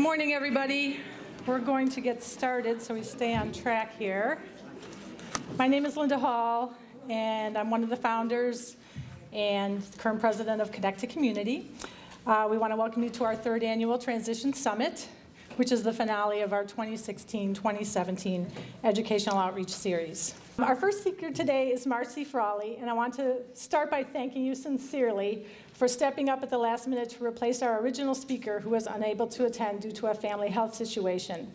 morning, everybody. We're going to get started so we stay on track here. My name is Linda Hall, and I'm one of the founders and current president of Connect to Community. Uh, we want to welcome you to our third annual Transition Summit, which is the finale of our 2016-2017 Educational Outreach Series. Our first speaker today is Marsie Frawley, and I want to start by thanking you sincerely for stepping up at the last minute to replace our original speaker who was unable to attend due to a family health situation.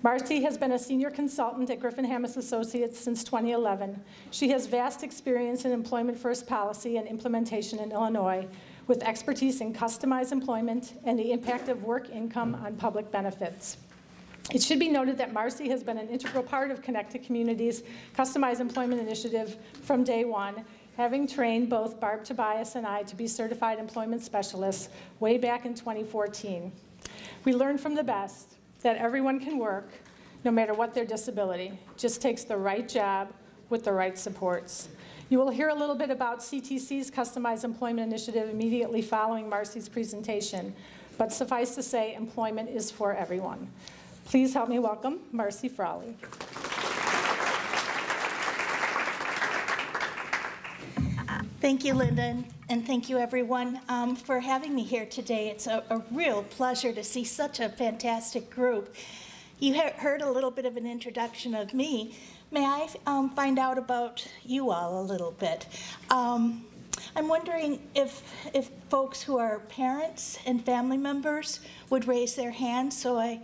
Marsie has been a senior consultant at Griffin Hammis Associates since 2011. She has vast experience in employment first policy and implementation in Illinois with expertise in customized employment and the impact of work income on public benefits. It should be noted that Marsie has been an integral part of Connect to Community's Customized Employment Initiative from day one having trained both Barb Tobias and I to be certified employment specialists way back in 2014. We learned from the best that everyone can work no matter what their disability. Just takes the right job with the right supports. You will hear a little bit about CTC's Customized Employment Initiative immediately following Marsie's presentation, but suffice to say, employment is for everyone. Please help me welcome Marsie Frawley. Thank you, Linda, and thank you, everyone, um, for having me here today. It's a, a, real pleasure to see such a fantastic group. You heard a little bit of an introduction of me. May I um, find out about you all a little bit? Um, I'm wondering if, if folks who are parents and family members would raise their hands so I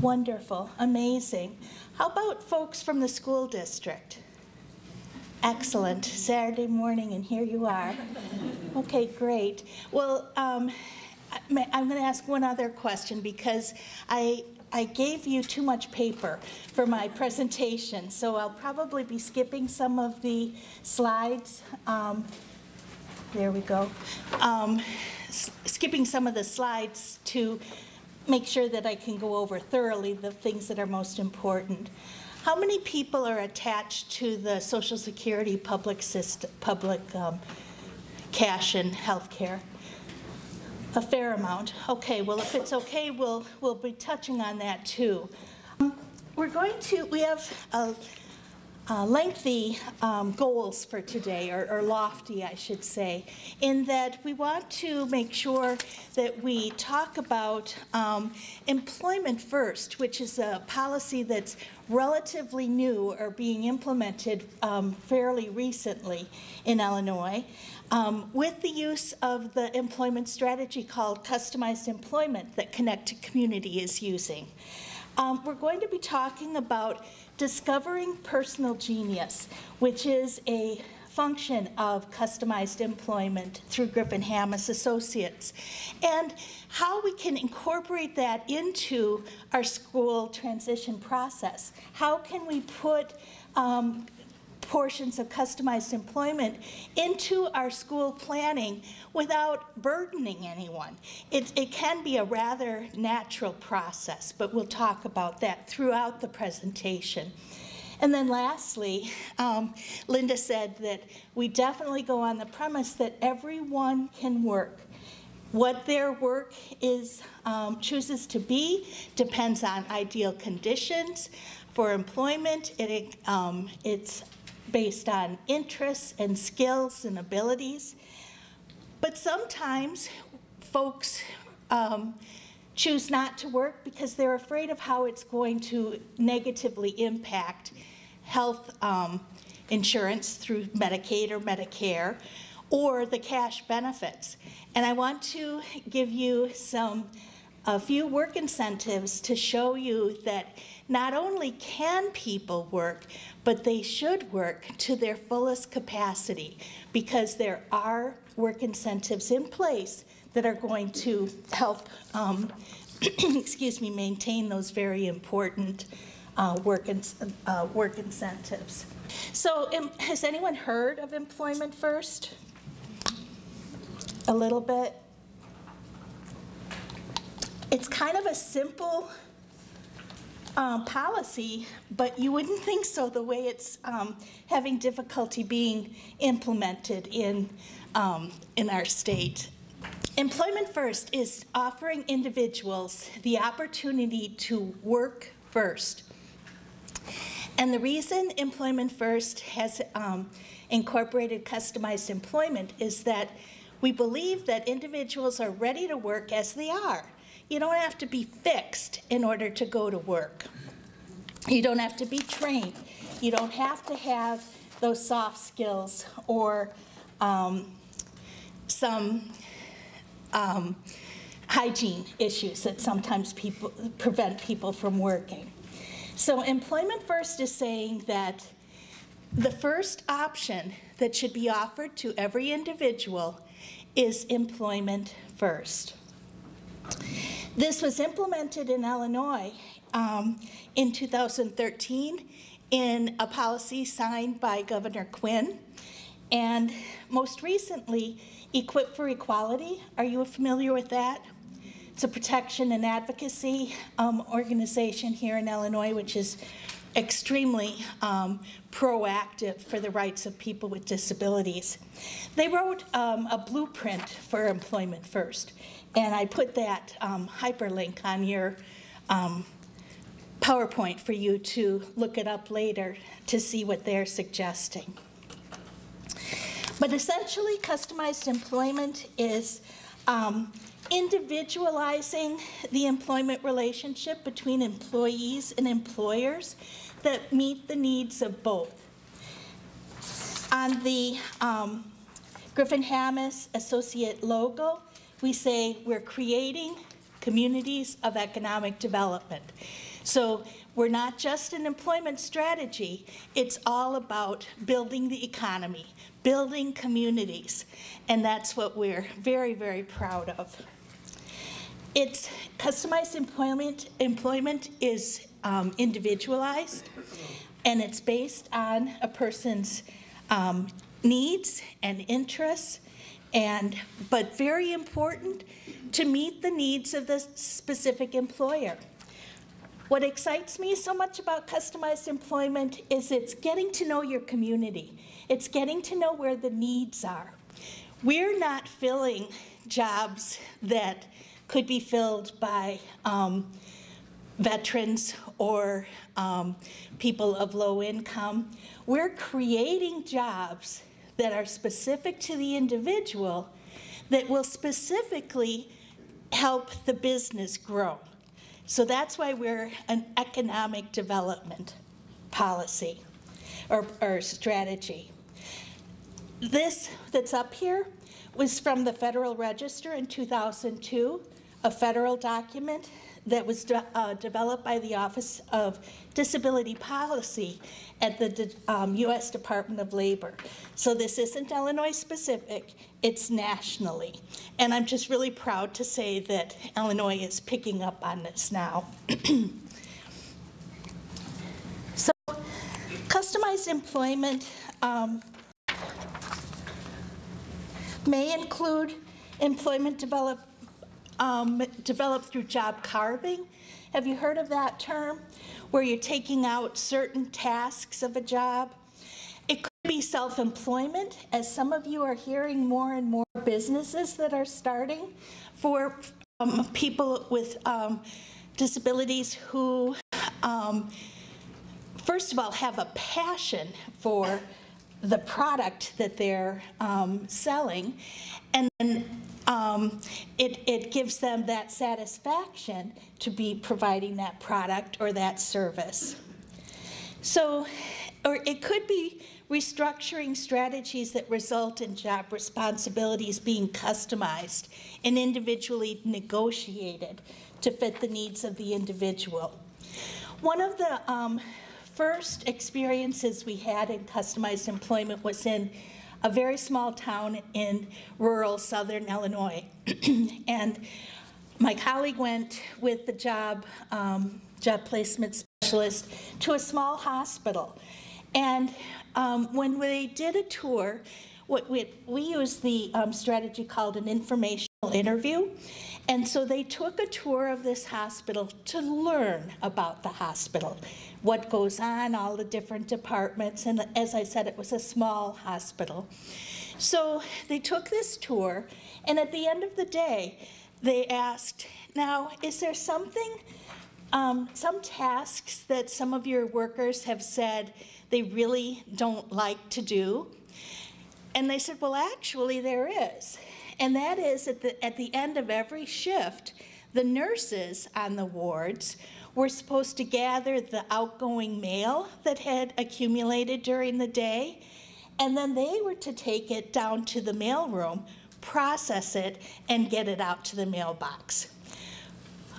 Wonderful, amazing. How about folks from the school district? Excellent. Saturday morning, and here you are. Okay, great. Well, um, I'm going to ask one other question because I I gave you too much paper for my presentation, so I'll probably be skipping some of the slides. Um, there we go. Um, skipping some of the slides to make sure that I can go over thoroughly the things that are most important. How many people are attached to the Social Security public system, public um, cash and health care? A fair amount. Okay, well, if it's okay, we'll, we'll be touching on that too. Um, we're going to, we have a uh, lengthy um, goals for today, or, or, lofty, I should say, in that we want to make sure that we talk about um, employment first, which is a policy that's relatively new or being implemented um, fairly recently in Illinois. Um, with the use of the employment strategy called customized employment that Connect to Community is using. Um, we're going to be talking about discovering personal genius, which is a function of customized employment through Griffin Hammis Associates, and how we can incorporate that into our school transition process. How can we put um, portions of customized employment into our school planning without burdening anyone. It, it can be a rather natural process, but we'll talk about that throughout the presentation. And then lastly, um, Linda said that we definitely go on the premise that everyone can work. What their work is um, chooses to be depends on ideal conditions for employment. It, um, it's based on interests and skills and abilities. But sometimes folks um, choose not to work because they're afraid of how it's going to negatively impact health um, insurance through Medicaid or Medicare or the cash benefits. And I want to give you some a few work incentives to show you that not only can people work, but they should work to their fullest capacity because there are work incentives in place that are going to help, um, excuse me, maintain those very important uh, work, in, uh, work incentives. So um, has anyone heard of Employment First? A little bit? It's kind of a simple um, policy, but you wouldn't think so the way it's um, having difficulty being implemented in, um, in our state. Employment First is offering individuals the opportunity to work first. And the reason Employment First has um, incorporated customized employment is that we believe that individuals are ready to work as they are. You don't have to be fixed in order to go to work. You don't have to be trained. You don't have to have those soft skills or um, some um, hygiene issues that sometimes people prevent people from working. So Employment First is saying that the first option that should be offered to every individual is employment first. This was implemented in Illinois um, in 2013 in a policy signed by Governor Quinn. And most recently, Equip for Equality. Are you familiar with that? It's a protection and advocacy um, organization here in Illinois, which is extremely um, proactive for the rights of people with disabilities. They wrote um, a blueprint for Employment First, and I put that um, hyperlink on your um, PowerPoint for you to look it up later to see what they're suggesting. But essentially, customized employment is um, individualizing the employment relationship between employees and employers that meet the needs of both. On the um, Griffin Hammis Associate logo, we say we're creating communities of economic development. So we're not just an employment strategy, it's all about building the economy, building communities, and that's what we're very, very proud of. It's customized employment, employment is um, individualized, and it's based on a person's um, needs and interests, and but very important to meet the needs of the specific employer. What excites me so much about customized employment is it's getting to know your community. It's getting to know where the needs are. We're not filling jobs that could be filled by um, veterans or um, people of low income. We're creating jobs that are specific to the individual that will specifically help the business grow. So that's why we're an economic development policy or, or strategy. This that's up here was from the Federal Register in 2002, a federal document that was de uh, developed by the Office of Disability Policy at the de um, U.S. Department of Labor. So this isn't Illinois specific, it's nationally. And I'm just really proud to say that Illinois is picking up on this now. so customized employment um, may include employment develop, um, developed through job carving. Have you heard of that term? Where you're taking out certain tasks of a job. It could be self-employment, as some of you are hearing more and more businesses that are starting for um, people with um, disabilities who, um, first of all, have a passion for the product that they're um, selling, and then um, it, it gives them that satisfaction to be providing that product or that service. So, or it could be restructuring strategies that result in job responsibilities being customized and individually negotiated to fit the needs of the individual. One of the um, first experiences we had in customized employment was in a very small town in rural southern Illinois. and my colleague went with the job, um, job placement specialist to a small hospital. And um, when they did a tour, what we, we used the um, strategy called an informational interview. And so they took a tour of this hospital to learn about the hospital, what goes on, all the different departments. And as I said, it was a small hospital. So they took this tour, and at the end of the day, they asked, Now, is there something, um, some tasks that some of your workers have said they really don't like to do? And they said, Well, actually, there is. And that is at the, at the end of every shift, the nurses on the wards were supposed to gather the outgoing mail that had accumulated during the day, and then they were to take it down to the mailroom, process it, and get it out to the mailbox.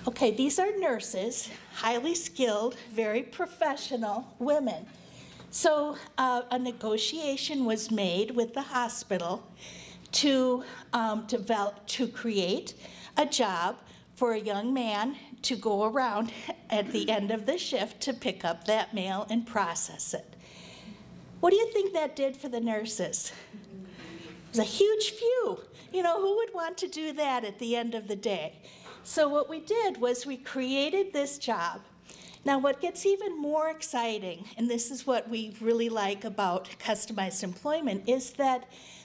Okay, these are nurses, highly skilled, very professional women. So uh, a negotiation was made with the hospital to um, develop, to create a job for a young man to go around at the end of the shift to pick up that mail and process it. What do you think that did for the nurses? It was a huge few. You know, who would want to do that at the end of the day? So, what we did was we created this job. Now, what gets even more exciting, and this is what we really like about customized employment, is that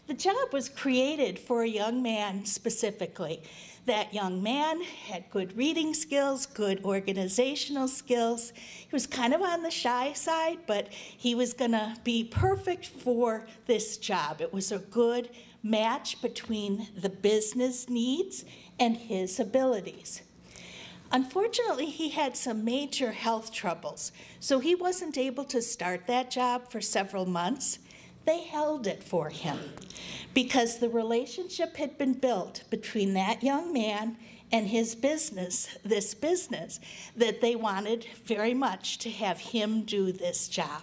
the job was created for a young man specifically. That young man had good reading skills, good organizational skills. He was kind of on the shy side, but he was going to be perfect for this job. It was a good match between the business needs and his abilities. Unfortunately, he had some major health troubles, so he wasn't able to start that job for several months. They held it for him because the relationship had been built between that young man and his business, this business, that they wanted very much to have him do this job.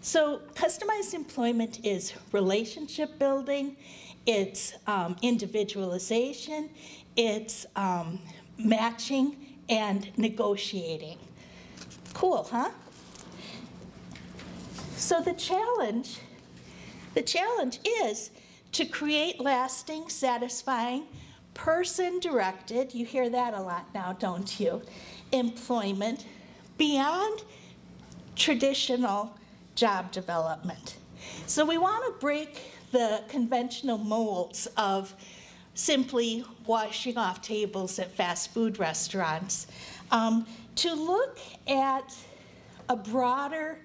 So, customized employment is relationship building, it's um, individualization, it's um, matching and negotiating. Cool, huh? So, the challenge the challenge is to create lasting, satisfying, person directed, you hear that a lot now, don't you? Employment beyond traditional job development. So we want to break the conventional molds of simply washing off tables at fast food restaurants um, to look at a broader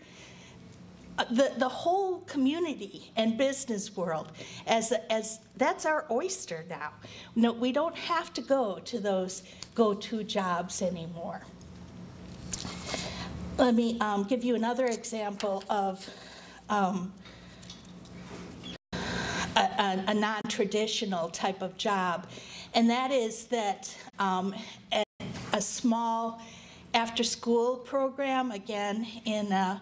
the, the whole community and business world as, as that's our oyster now. No, we don't have to go to those go-to jobs anymore. Let me um, give you another example of um, a, a, a non-traditional type of job, and that is that um, a, small after-school program, again, in a,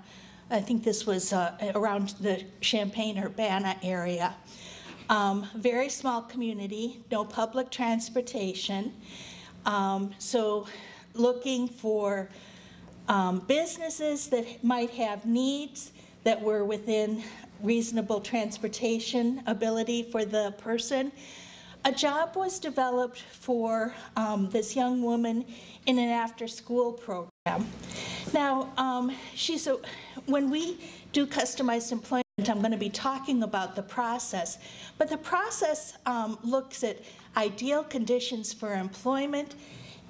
I think this was uh, around the Champaign-Urbana area. Um, very small community, no public transportation. Um, so looking for um, businesses that might have needs that were within reasonable transportation ability for the person. A job was developed for um, this young woman in an after-school program. Now, um, she's a, when we do customized employment, I'm going to be talking about the process, but the process um, looks at ideal conditions for employment.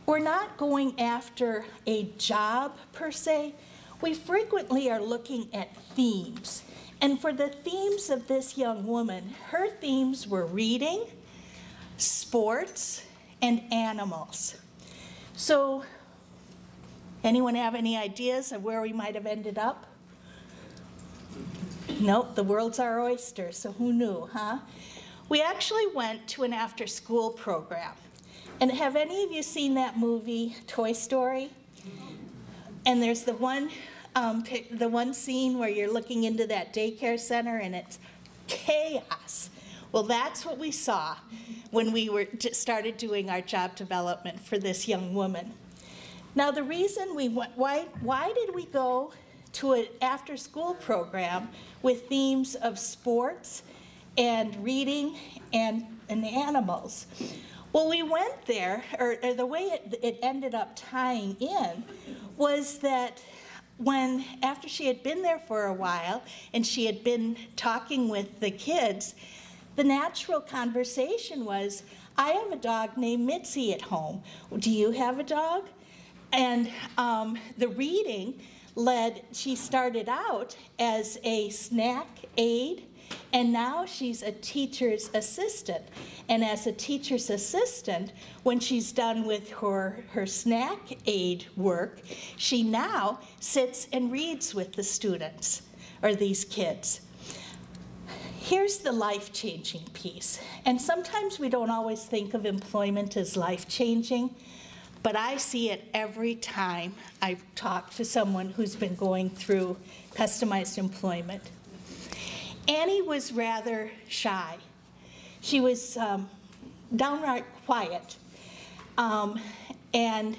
We're not going after a job per se. We frequently are looking at themes. And for the themes of this young woman, her themes were reading, sports, and animals. So Anyone have any ideas of where we might have ended up? Nope, the world's our oyster, so who knew, huh? We actually went to an after school program. And have any of you seen that movie, Toy Story? And there's the one, um, the one scene where you're looking into that daycare center and it's chaos. Well, that's what we saw when we were started doing our job development for this young woman. Now, the reason we went, why, why did we go to an after school program with themes of sports and reading and, and animals? Well, we went there, or, or the way it, it ended up tying in was that when, after she had been there for a while and she had been talking with the kids, the natural conversation was, I have a dog named Mitzi at home. Do you have a dog? And um, the reading led, she started out as a snack aid, and now she's a teacher's assistant. And as a teacher's assistant, when she's done with her, her snack aid work, she now sits and reads with the students or these kids. Here's the life changing piece. And sometimes we don't always think of employment as life changing, but I see it every time I talk to someone who's been going through customized employment. Annie was rather shy. She was um, downright quiet um, and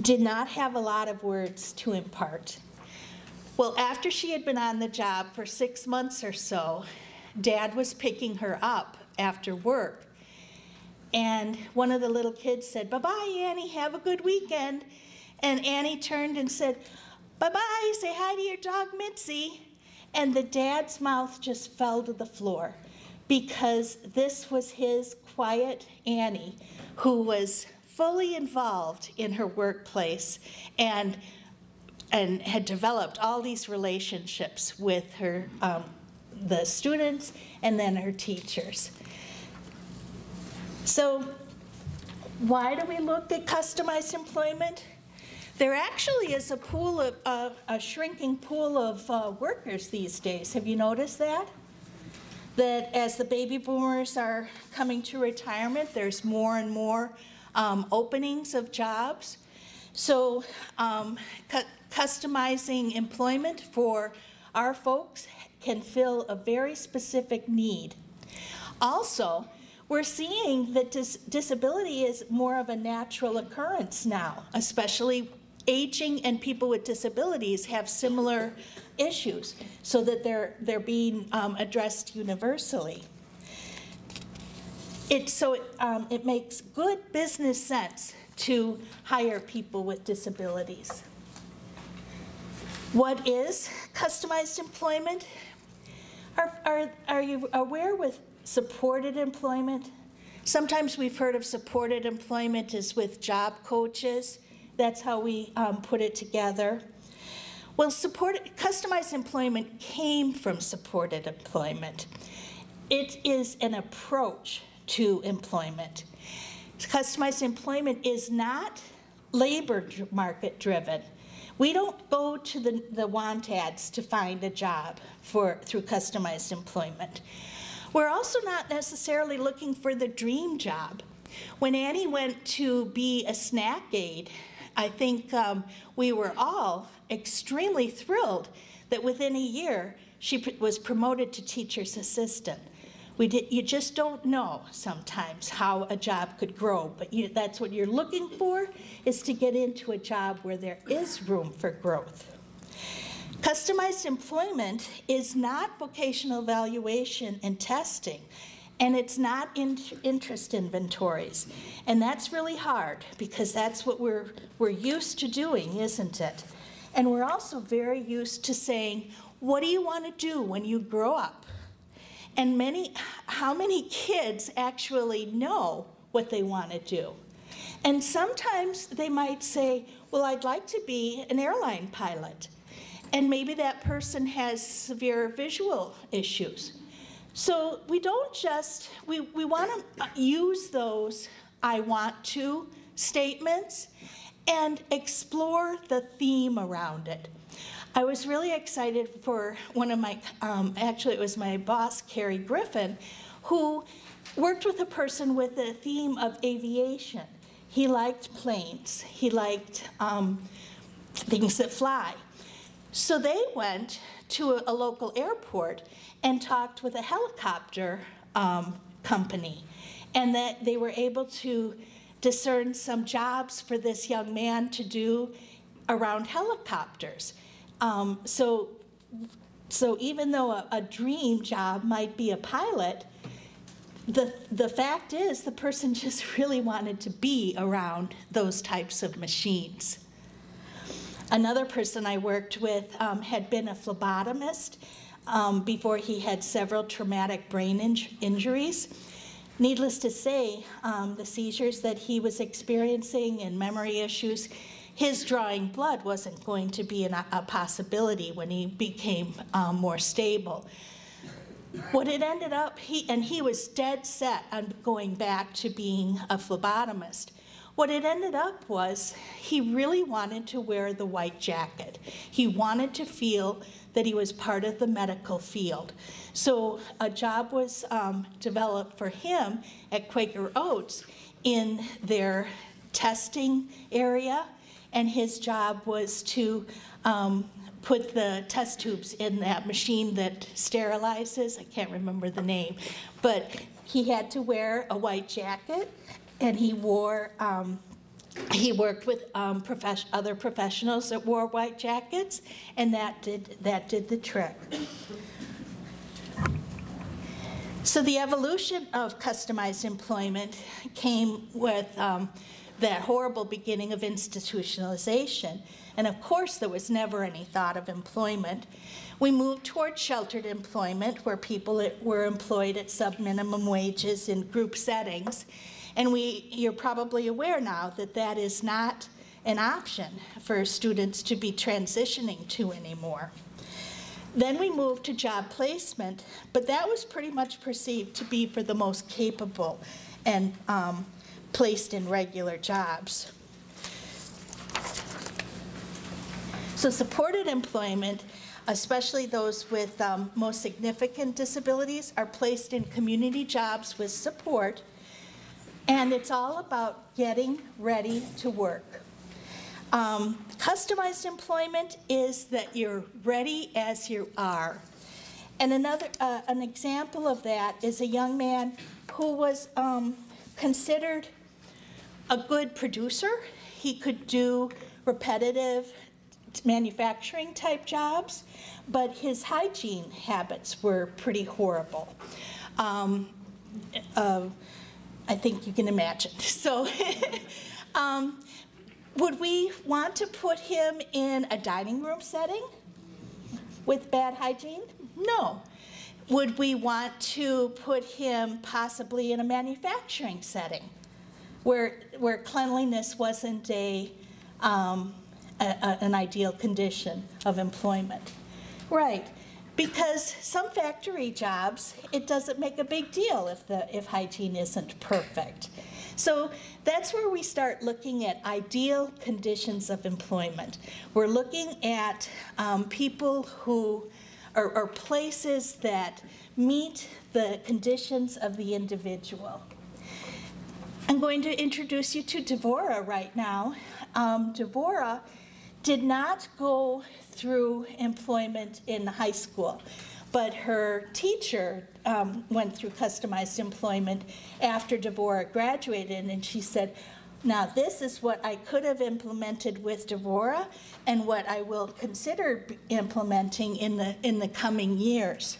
did not have a lot of words to impart. Well, after she had been on the job for six months or so, Dad was picking her up after work. And one of the little kids said, Bye bye, Annie, have a good weekend. And Annie turned and said, Bye bye, say hi to your dog, Mitzi. And the dad's mouth just fell to the floor because this was his quiet Annie who was fully involved in her workplace and and had developed all these relationships with her um, the students and then her teachers so why do we look at customized employment? There actually is a pool of uh, a shrinking pool of uh, workers these days. Have you noticed that? That as the baby boomers are coming to retirement there's more and more um, openings of jobs. So um, cu- customizing employment for our folks can fill a very specific need. Also, we're seeing that dis- disability is more of a natural occurrence now, especially aging and people with disabilities have similar issues, so that they're, they're being um, addressed universally. It, so it, um, it makes good business sense to hire people with disabilities. What is customized employment? Are, are, are you aware with supported employment? Sometimes we've heard of supported employment as with job coaches. That's how we um, put it together. Well, support, customized employment came from supported employment. It is an approach to employment. Customized employment is not labor market driven. We don't go to the, the want ads to find a job for, through customized employment. We're also not necessarily looking for the dream job. When Annie went to be a snack aid, I think um, we were all extremely thrilled that within a year she was promoted to teacher's assistant. We did, you just don't know sometimes how a job could grow, but you, that's what you're looking for is to get into a job where there is room for growth. Customized employment is not vocational evaluation and testing, and it's not in interest inventories. And that's really hard because that's what we're, we're used to doing, isn't it? And we're also very used to saying, what do you want to do when you grow up? And many, how many kids actually know what they want to do? And sometimes they might say, Well, I'd like to be an airline pilot. And maybe that person has severe visual issues. So we don't just, we, we want to use those I want to statements and explore the theme around it. I was really excited for one of my, um, actually, it was my boss, Cary Griffin, who worked with a person with the theme of aviation. He liked planes, he liked um, things that fly. So they went to a, a, local airport and talked with a helicopter um, company, and that they were able to discern some jobs for this young man to do around helicopters. Um, so, so even though a, a dream job might be a pilot, the, the fact is the person just really wanted to be around those types of machines. Another person I worked with um, had been a phlebotomist. um, before he had several traumatic brain inj- injuries. Needless to say, um, the seizures that he was experiencing and memory issues, his drawing blood wasn't going to be an, a possibility when he became um, more stable. What it ended up, he and he was dead set on going back to being a phlebotomist. What it ended up was he really wanted to wear the white jacket. He wanted to feel that he was part of the medical field. So a job was um, developed for him at Quaker Oats in their testing area, and his job was to um, put the test tubes in that machine that sterilizes. I can't remember the name, but he had to wear a white jacket, and he wore. Um, he worked with um, profes- other professionals that wore white jackets, and that did that did the trick. So the evolution of customized employment came with um, that horrible beginning of institutionalization. And of course, there was never any thought of employment. We moved toward sheltered employment, where people were employed at sub minimum wages in group settings. And we, you're probably aware now that that is not an option for students to be transitioning to anymore. Then we moved to job placement, but that was pretty much perceived to be for the most capable and um, placed in regular jobs. So supported employment, especially those with um, most significant disabilities, are placed in community jobs with support, and it's all about getting ready to work. Um, customized employment is that you're ready as you are. And another, uh, an example of that is a young man who was um, considered a good producer. He could do repetitive manufacturing type jobs, but his hygiene habits were pretty horrible. Um, uh, I think you can imagine. So, um, would we want to put him in a dining room setting with bad hygiene? No. Would we want to put him possibly in a manufacturing setting where, where cleanliness wasn't a, um, a, a, an ideal condition of employment? Right. Because some factory jobs, it doesn't make a big deal if, the, if hygiene isn't perfect. So that's where we start looking at ideal conditions of employment. We're looking at um, people who are, are places that meet the conditions of the individual. I'm going to introduce you to Devora right now. Um, Devora did not go through employment in high school but her teacher um, went through customized employment after Devora graduated, and she said, now, this is what I could have implemented with Devora and what I will consider implementing in the, in the coming years.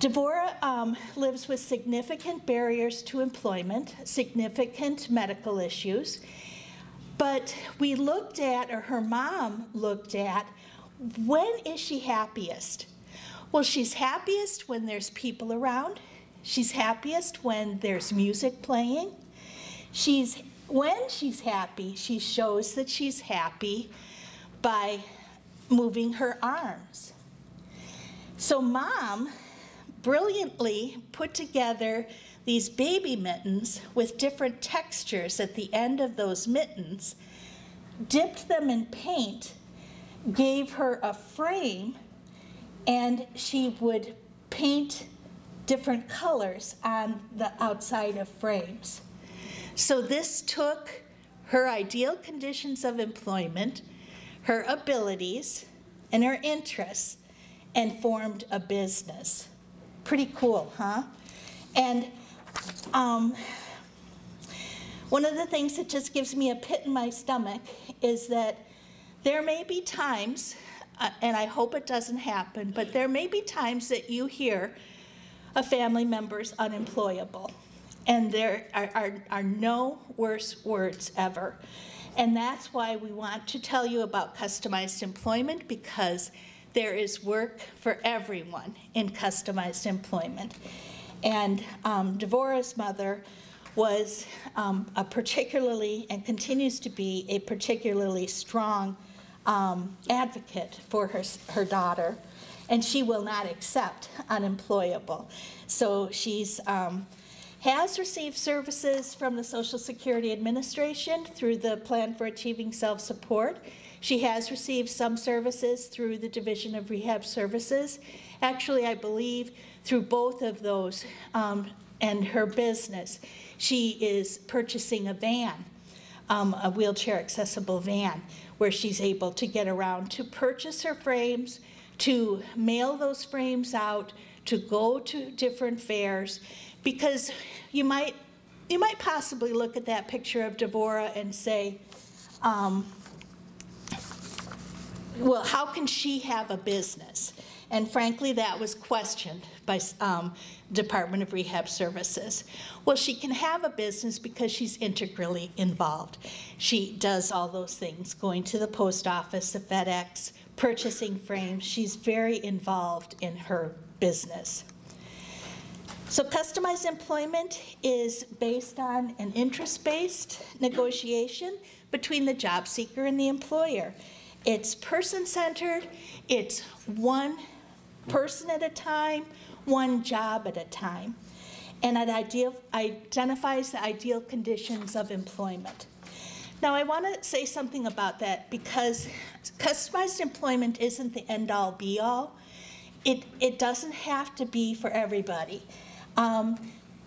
Devora um, lives with significant barriers to employment, significant medical issues, but we looked at, or her mom looked at, when is she happiest? Well, she's happiest when there's people around. She's happiest when there's music playing. She's when she's happy, she shows that she's happy by moving her arms. So mom brilliantly put together these baby mittens with different textures at the end of those mittens, dipped them in paint, gave her a frame and she would paint different colors on the outside of frames. So this took her ideal conditions of employment, her abilities, and her interests, and formed a business. Pretty cool, huh? And um, one of the things that just gives me a pit in my stomach is that there may be times uh, and I hope it doesn't happen, but there may be times that you hear a family member's unemployable. And there are, are, are no worse words ever. And that's why we want to tell you about customized employment because there is work for everyone in customized employment. And um, Devorah's mother was um, a particularly, and continues to be, a particularly strong um, advocate for her, her daughter, and she will not accept unemployable. So she's um, has received services from the Social Security Administration through the Plan for Achieving Self-Support. She has received some services through the Division of Rehab Services. Actually, I believe through both of those um, and her business, she is purchasing a van, um, a wheelchair accessible van, where she's able to get around to purchase her frames, to mail those frames out, to go to different fairs, because you might you might possibly look at that picture of Devorah and say, um, well, how can she have a business? And frankly, that was questioned by um, Department of Rehab Services. Well, she can have a business because she's integrally involved. She does all those things, going to the post office, the FedEx, purchasing frames. She's very involved in her business. So customized employment is based on an interest-based negotiation between the job seeker and the employer. It's person-centered, it's one person at a time, one job at a time, and it ideal, identifies the ideal conditions of employment. Now, I want to say something about that because customized employment isn't the end-all, be-all. It, it doesn't have to be for everybody. Um,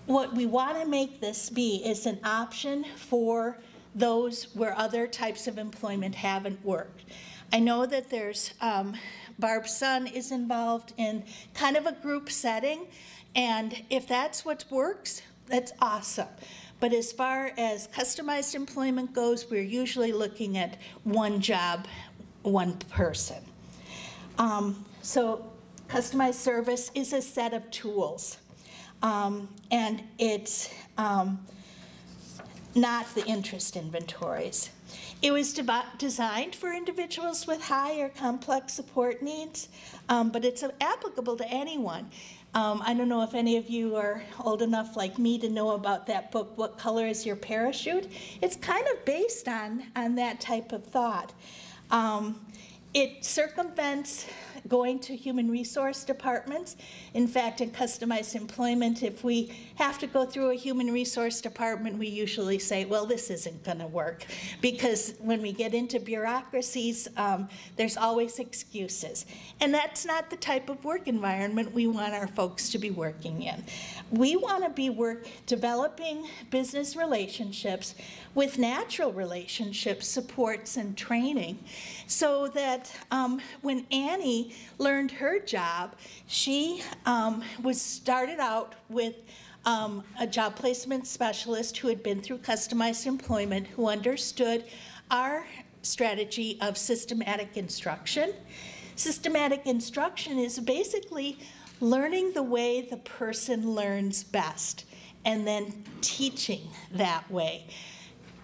what we want to make this be is an option for those where other types of employment haven't worked. I know that there's, um, Barb's son is involved in kind of a group setting, and if that's what works, that's awesome. But as far as customized employment goes, we're usually looking at one job, one person. Um, so customized service is a set of tools. Um, and it's um, not the interest inventories. It was designed for individuals with high or complex support needs, um, but it's applicable to anyone. Um, I don't know if any of you are old enough like me to know about that book, What Color is Your Parachute? It's kind of based on, on that type of thought. Um, it circumvents going to human resource departments. In fact, in customized employment, if we have to go through a human resource department, we usually say, well, this isn't going to work. Because when we get into bureaucracies, um, there's always excuses. And that's not the type of work environment we want our folks to be working in. We want to be work developing business relationships with natural relationships, supports, and training so that um, when Annie learned her job, she um, was started out with um, a job placement specialist who had been through customized employment, who understood our strategy of systematic instruction. Systematic instruction is basically learning the way the person learns best and then teaching that way.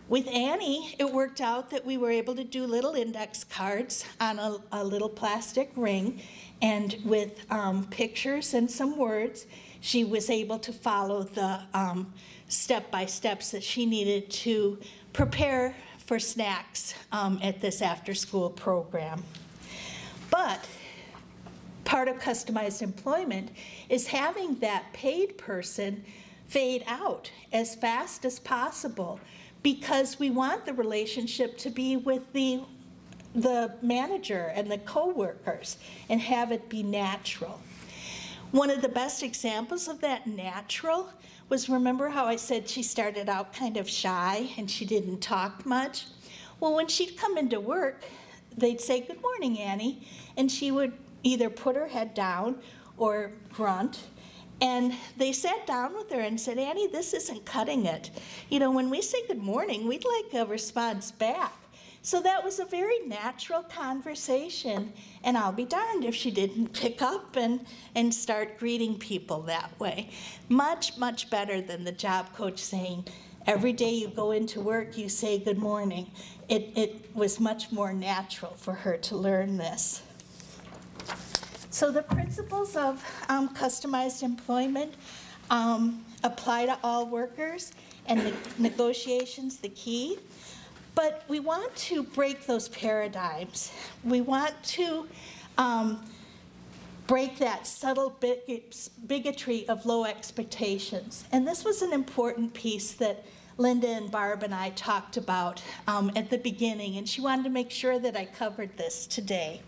With Annie, it worked out that we were able to do little index cards on a, a little plastic ring, and with um, pictures and some words, she was able to follow the um, step by steps that she needed to prepare for snacks um, at this after school program. But part of customized employment is having that paid person fade out as fast as possible because we want the relationship to be with the the manager and the coworkers and have it be natural. One of the best examples of that natural was remember how I said she started out kind of shy and she didn't talk much? Well, when she'd come into work, they'd say, Good morning, Annie. And she would either put her head down or grunt and they sat down with her and said, Annie, this isn't cutting it. You know, when we say good morning, we'd like a response back. So that was a very natural conversation. And I'll be darned if she didn't pick up and, and start greeting people that way. Much, much better than the job coach saying, every day you go into work, you say good morning. It, it was much more natural for her to learn this. So the principles of um, customized employment um, apply to all workers, and the negotiations the key. But we want to break those paradigms. We want to um, break that subtle bigotry of low expectations. And this was an important piece that Linda and Barb and I talked about um, at the beginning, and she wanted to make sure that I covered this today.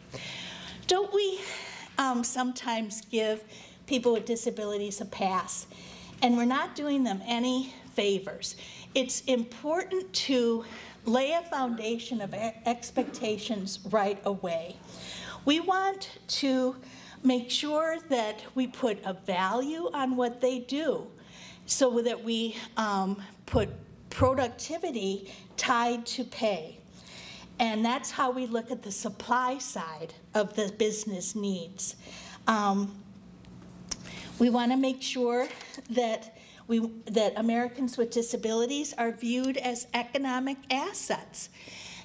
Don't we um, sometimes give people with disabilities a pass? And we're not doing them any favors. It's important to lay a foundation of expectations right away. We want to make sure that we put a value on what they do so that we um, put productivity tied to pay. And that's how we look at the supply side of the business needs. Um, we want to make sure that we, that Americans with disabilities are viewed as economic assets.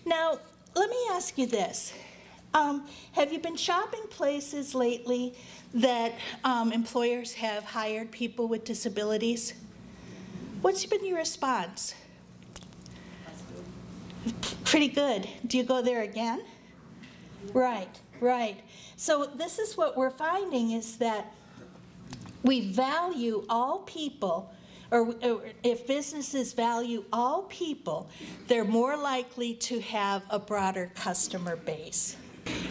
Now, let me ask you this. Um, have you been shopping places lately that um, employers have hired people with disabilities? What's been your response? Pretty good. Do you go there again? Right, right. So this is what we're finding is that we value all people, or, if businesses value all people, they're more likely to have a broader customer base.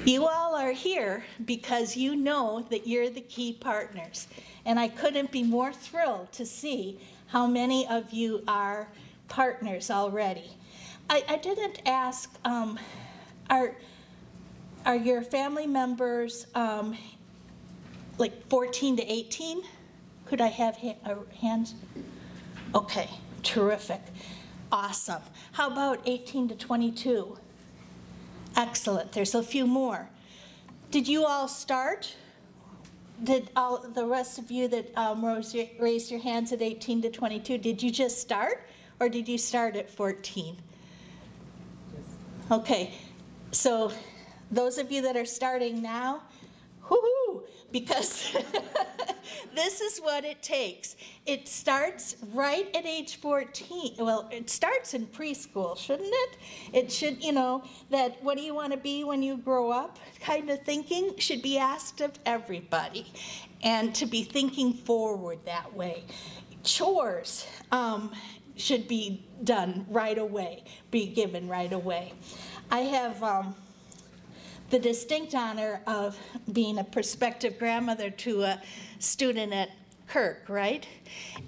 You all are here because you know that you're the key partners. And I couldn't be more thrilled to see how many of you are partners already. I, I didn't ask, um, are, are your family members um, like 14 to 18? Could I have ha hands? Okay, terrific. Awesome. How about 18 to 22? Excellent. There's a few more. Did you all start? Did all the rest of you that um, raised your hands at 18 to 22, did you just start or did you start at 14? Okay, so those of you that are starting now, whoo because this is what it takes. It starts right at age 14. Well, it starts in preschool, shouldn't it? It should, you know, that what do you want to be when you grow up kind of thinking should be asked of everybody and to be thinking forward that way. Chores um, should be done right away, be given right away. I have um, the distinct honor of being a prospective grandmother to a student at Kirk, right?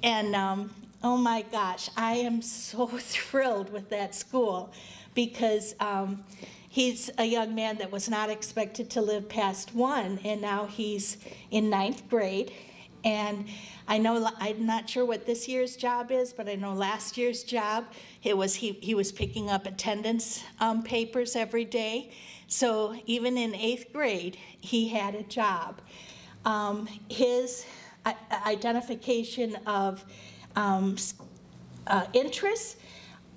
And um, oh my gosh, I am so thrilled with that school because um, he's a young man that was not expected to live past one, and now he's in ninth grade. And I know I'm not sure what this year's job is, but I know last year's job it was he he was picking up attendance um, papers every day, so even in eighth grade, he had a job. Um, his uh, identification of um, uh, interests,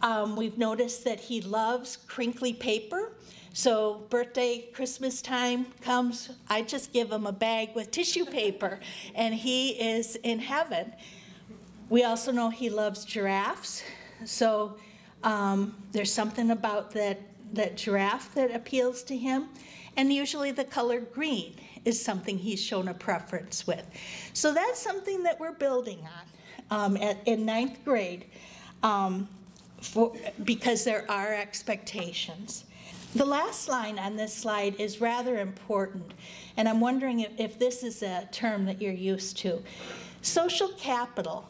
um, we've noticed that he loves crinkly paper. So birthday, Christmas time comes, I just give him a bag with tissue paper, and he is in heaven. We also know he loves giraffes. So um, there's something about that that giraffe that appeals to him. And usually the color green is something he's shown a preference with. So that's something that we're building on um, at, in ninth grade um, for, because there are expectations. The last line on this slide is rather important, and I'm wondering if, if this is a term that you're used to. Social capital.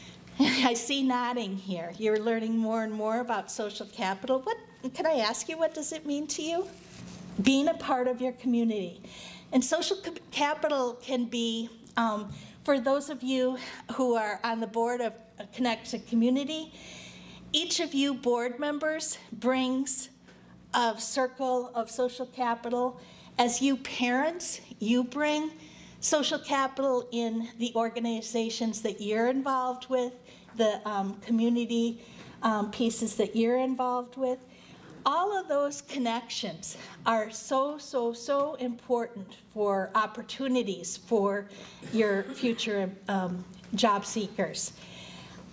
I see nodding here. You're learning more and more about social capital. What can I ask you, what does it mean to you? Being a part of your community. And social capital can be, um, for those of you who are on the board of Connect to Community, each of you board members brings a circle of social capital. As you parents, you bring social capital in the organizations that you're involved with, the um, community um, pieces that you're involved with. all of those connections are so, so, so important for opportunities for your future um, job seekers.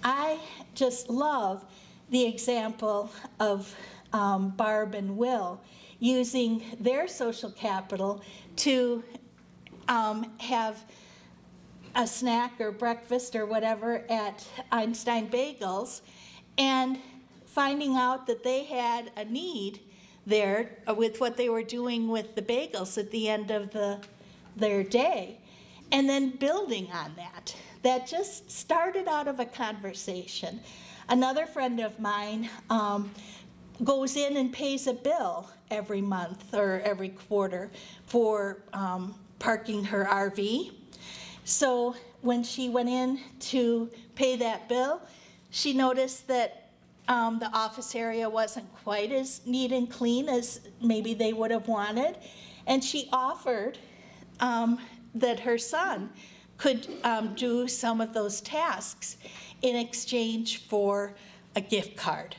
I just love the example of um, Barb and Will using their social capital to um, have a snack or breakfast or whatever at Einstein Bagels and finding out that they had a need there with what they were doing with the bagels at the end of the, their day and then building on that. That just started out of a conversation. Another friend of mine um, goes in and pays a bill every month or every quarter for um, parking her RV. So when she went in to pay that bill, she noticed that um, the office area wasn't quite as neat and clean as maybe they would have wanted. And she offered um, that her son could um, do some of those tasks in exchange for a gift card.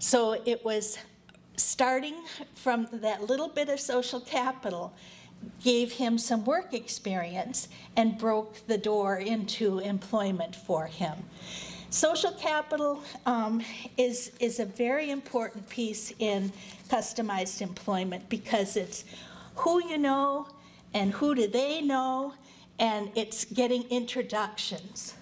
So it was starting from that little bit of social capital gave him some work experience and broke the door into employment for him. Social capital um, is, is a very important piece in customized employment because it's who you know and who do they know, and it's getting introductions.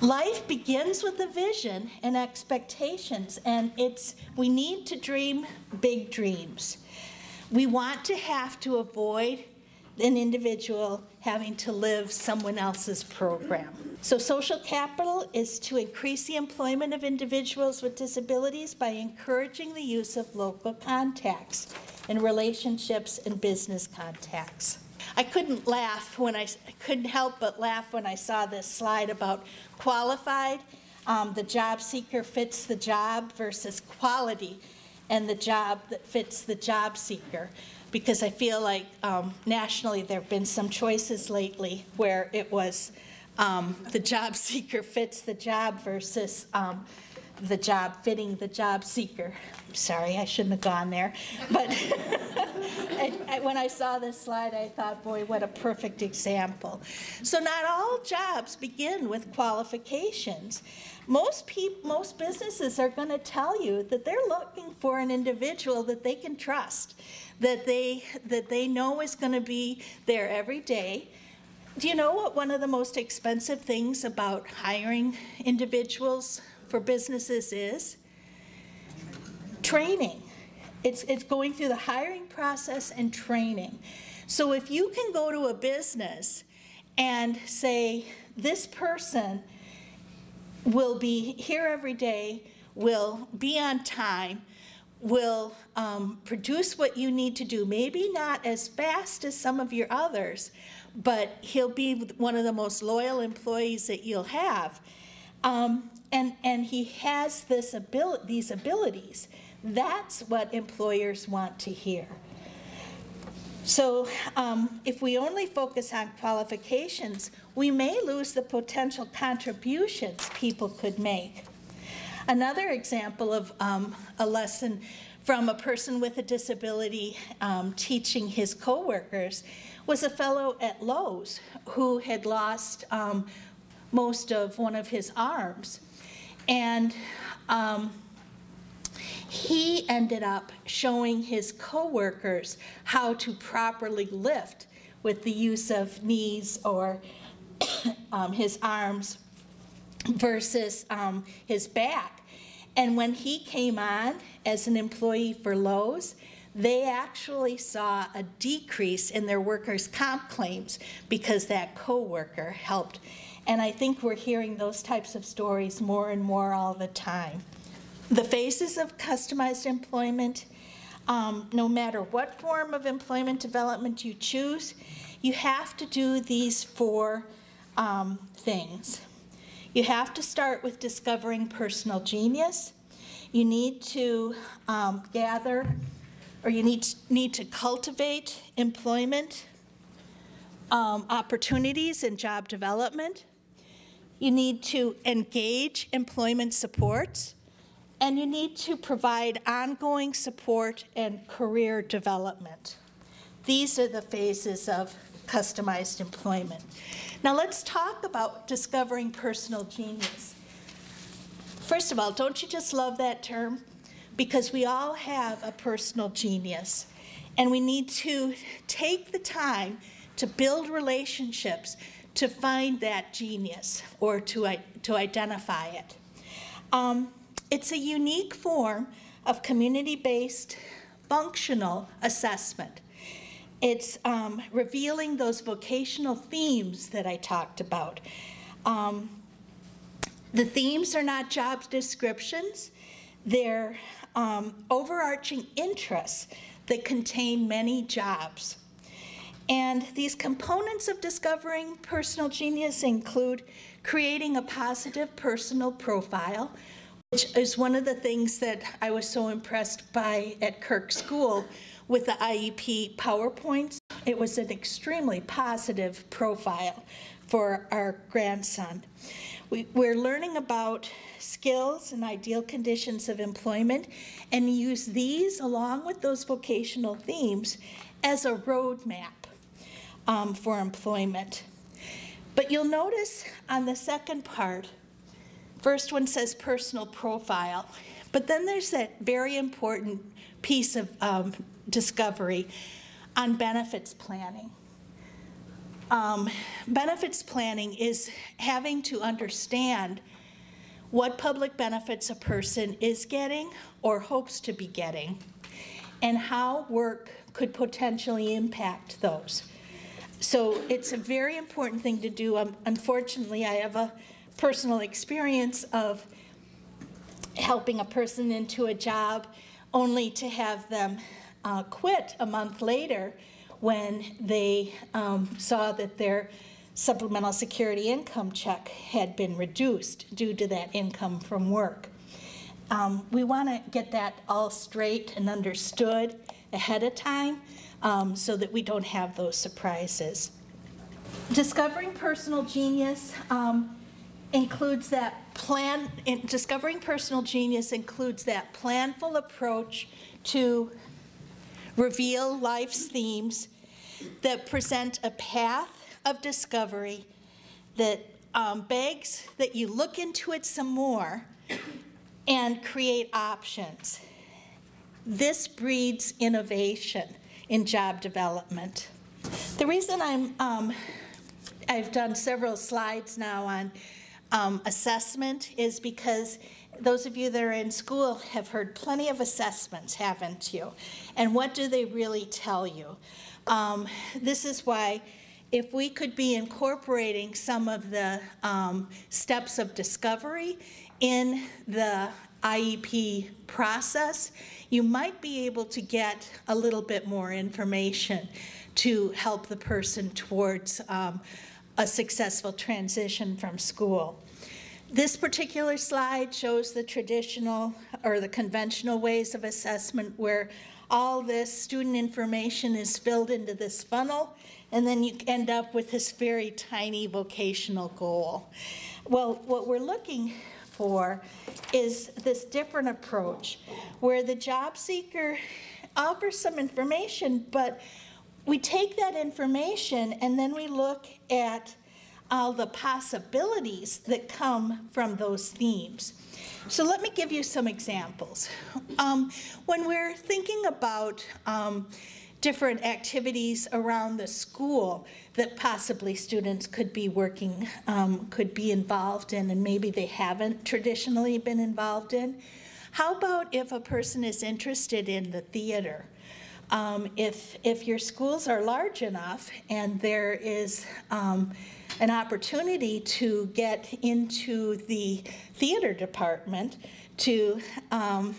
Life begins with a vision and expectations, and it's we need to dream big dreams. We want to have to avoid an individual having to live someone else's program. So, social capital is to increase the employment of individuals with disabilities by encouraging the use of local contacts in relationships and business contacts. I couldn't laugh when I, I couldn't help but laugh when I saw this slide about qualified. Um, the job seeker fits the job versus quality and the job that fits the job seeker because I feel like um, nationally there have been some choices lately where it was um, the job seeker fits the job versus um, the job fitting the job seeker. Sorry, I shouldn't have gone there. But when I saw this slide, I thought, boy, what a perfect example. So not all jobs begin with qualifications. Most people, most businesses are going to tell you that they're looking for an individual that they can trust that they, that they know is going to be there every day. Do you know what one of the most expensive things about hiring individuals for businesses is? Training. It's, it's going through the hiring process and training. So if you can go to a business and say, this person will be here every day, will be on time, will um, produce what you need to do. Maybe not as fast as some of your others, but he'll be one of the most loyal employees that you'll have. Um, and, and he has this ability, these abilities. That's what employers want to hear. So um, if we only focus on qualifications, we may lose the potential contributions people could make. Another example of um, a lesson from a person with a disability um, teaching his coworkers was a fellow at Lowe's who had lost um, most of one of his arms. And um, he ended up showing his coworkers how to properly lift with the use of knees or um, his arms versus um, his back. And when he came on as an employee for Lowe's, they actually saw a decrease in their workers' comp claims because that coworker helped. And I think we're hearing those types of stories more and more all the time. The phases of customized employment, um, no matter what form of employment development you choose, you have to do these four um, things. You have to start with discovering personal genius. You need to um, gather, or you need, need to cultivate employment um, opportunities and job development. You need to engage employment supports and you need to provide ongoing support and career development. These are the phases of customized employment. Now let's talk about discovering personal genius. First of all, don't you just love that term? Because we all have a personal genius, and we need to take the time to build relationships to find that genius or to, to identify it. Um, it's a unique form of community-based functional assessment. It's um, revealing those vocational themes that I talked about. Um, the themes are not job descriptions, they're um, overarching interests that contain many jobs. And these components of discovering personal genius include creating a positive personal profile, which is one of the things that I was so impressed by at Kirk School with the IEP PowerPoints. It was an extremely positive profile for our grandson. We, are learning about skills and ideal conditions of employment and use these along with those vocational themes as a roadmap um, for employment. But you'll notice on the second part, first one says personal profile, but then there's that very important piece of um, discovery on benefits planning. Um, benefits planning is having to understand what public benefits a person is getting or hopes to be getting, and how work could potentially impact those. So it's a very important thing to do. Um, unfortunately, I have a personal experience of helping a person into a job only to have them uh, quit a month later when they um, saw that their supplemental security income check had been reduced due to that income from work. Um, we want to get that all straight and understood ahead of time um, so that we don't have those surprises. Discovering personal genius um, includes that plan, in, discovering personal genius includes that planful approach to reveal life's themes that present a path of discovery that um, begs that you look into it some more and create options. This breeds innovation in job development. The reason I'm, um, I've done several slides now on um, assessment is because those of you that are in school have heard plenty of assessments, haven't you? And what do they really tell you? Um, this is why if we could be incorporating some of the um, steps of discovery in the IEP process, you might be able to get a little bit more information to help the person towards um, a successful transition from school. This particular slide shows the traditional or the conventional ways of assessment where all this student information is filled into this funnel and then you end up with this very tiny vocational goal. Well, what we're looking for is this different approach where the job seeker offers some information, but we take that information and then we look at all the possibilities that come from those themes. So let me give you some examples. Um, when we're thinking about um, different activities around the school that possibly students could be working, um, could be involved in, and maybe they haven't traditionally been involved in. How about if a person is interested in the theater? Um, if, if your schools are large enough and there is um, an opportunity to get into the theater department to um,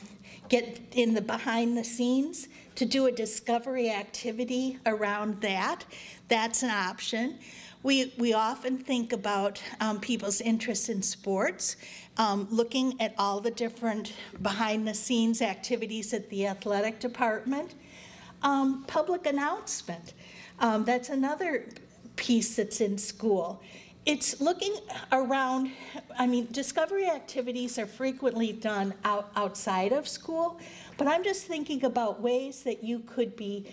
get in the behind the scenes to do a discovery activity around that. That's an option. We, we often think about um, people's interest in sports, um, looking at all the different behind the scenes activities at the athletic department. Um, public announcement. Um, that's another piece that's in school. It's looking around, I mean, discovery activities are frequently done out, outside of school, but I'm just thinking about ways that you could be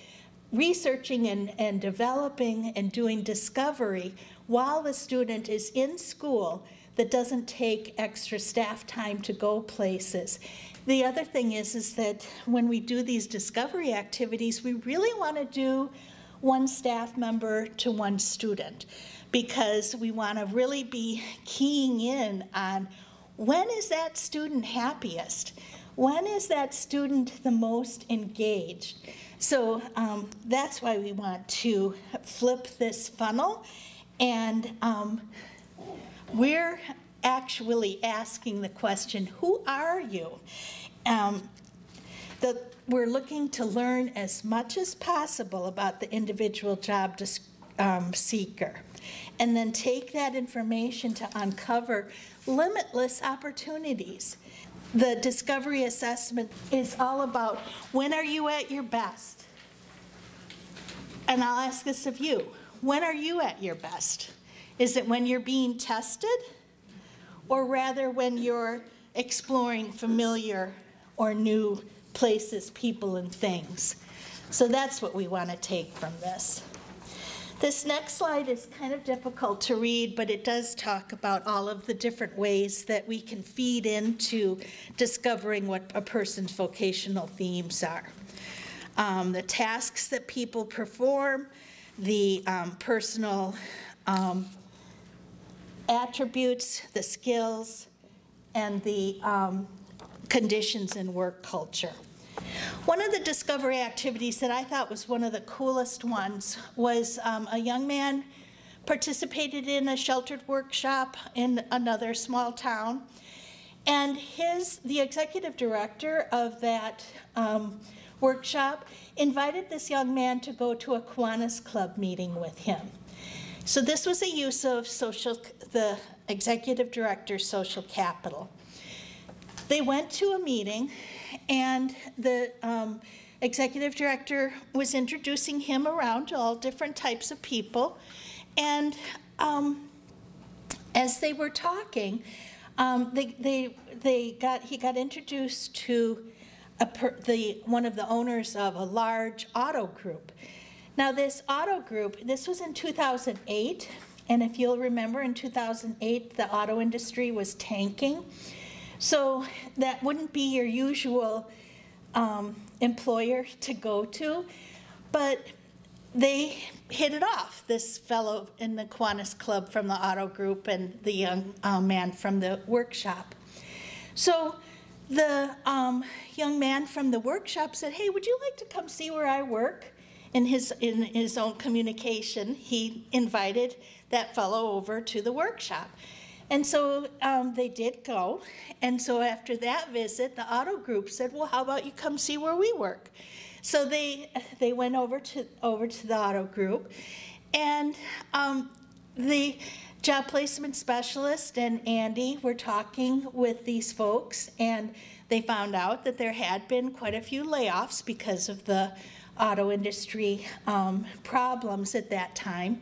researching and, and developing and doing discovery while the student is in school that doesn't take extra staff time to go places. The other thing is, is that when we do these discovery activities, we really want to do one staff member to one student because we want to really be keying in on when is that student happiest? When is that student the most engaged? So um, that's why we want to flip this funnel. And um, we're actually asking the question, who are you? Um, the, we're looking to learn as much as possible about the individual job um, seeker and then take that information to uncover limitless opportunities. The discovery assessment is all about when are you at your best? And I'll ask this of you when are you at your best? Is it when you're being tested? Or rather, when you're exploring familiar or new places, people, and things? So that's what we want to take from this. This next slide is kind of difficult to read, but it does talk about all of the different ways that we can feed into discovering what a person's vocational themes are. Um, the tasks that people perform, the um, personal um, attributes, the skills, and the um, conditions in work culture. One of the discovery activities that I thought was one of the coolest ones was um, a young man participated in a sheltered workshop in another small town. And his, the executive director of that um, workshop invited this young man to go to a Kiwanis Club meeting with him. So this was a use of social, the executive director's social capital. They went to a meeting and the um, executive director was introducing him around to all different types of people. And um, as they were talking, um, they, they, they got, he got introduced to per, the, one of the owners of a large auto group. Now, this auto group, this was in 2008, and if you'll remember, in 2008, the auto industry was tanking. So that wouldn't be your usual um, employer to go to, but they hit it off, this fellow in the Kiwanis Club from the auto group and the young uh, man from the workshop. So the um, young man from the workshop said, hey, would you like to come see where I work? In his, in his own communication, he invited that fellow over to the workshop. And so um, they did go. And so after that visit, the auto group said, well, how about you come see where we work? So they, they went over to, over to the auto group. And um, the job placement specialist and Andy were talking with these folks, and they found out that there had been quite a few layoffs because of the auto industry um, problems at that time.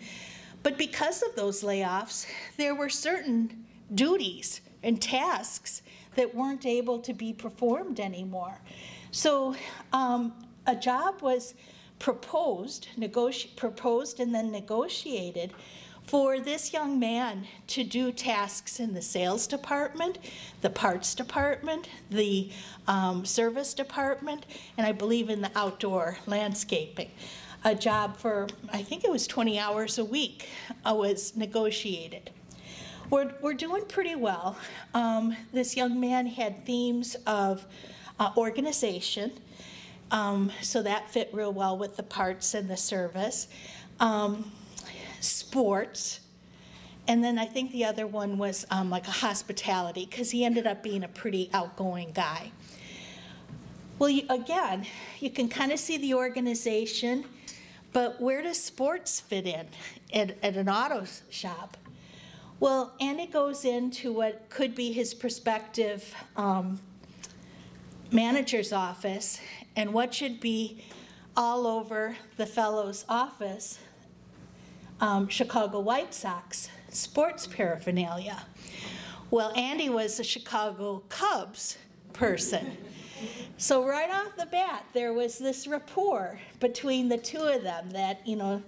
But because of those layoffs, there were certain duties and tasks that weren't able to be performed anymore. So um, a job was proposed, proposed and then negotiated for this young man to do tasks in the sales department, the parts department, the um, service department, and I believe in the outdoor landscaping a job for, I think it was 20 hours a week, uh, was negotiated. We're, we're doing pretty well. Um, this young man had themes of uh, organization, um, so that fit real well with the parts and the service. Um, sports, and then I think the other one was um, like a hospitality, because he ended up being a pretty outgoing guy. Well, you, again, you can kind of see the organization but where does sports fit in at, at an auto shop? Well, Andy goes into what could be his prospective um, manager's office and what should be all over the fellow's office, um, Chicago White Sox sports paraphernalia. Well, Andy was a Chicago Cubs person. So right off the bat, there was this rapport between the two of them that, you know,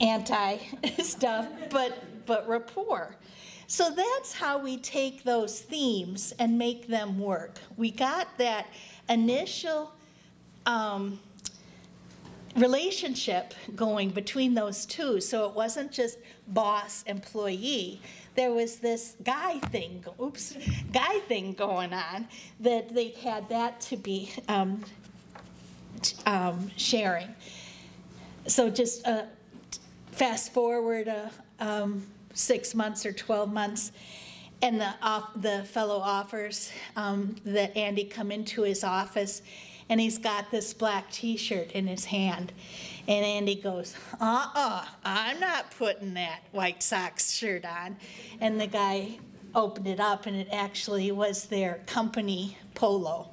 anti stuff, but, but rapport. So that's how we take those themes and make them work. We got that initial um, relationship going between those two. So it wasn't just boss employee. There was this guy thing, oops, guy thing going on that they had that to be um, um, sharing. So just uh, fast forward uh, um, six months or 12 months, and the, the fellow offers um, that Andy come into his office and he's got this black t-shirt in his hand. And Andy goes, uh-uh, I'm not putting that White Sox shirt on. And the guy opened it up and it actually was their company polo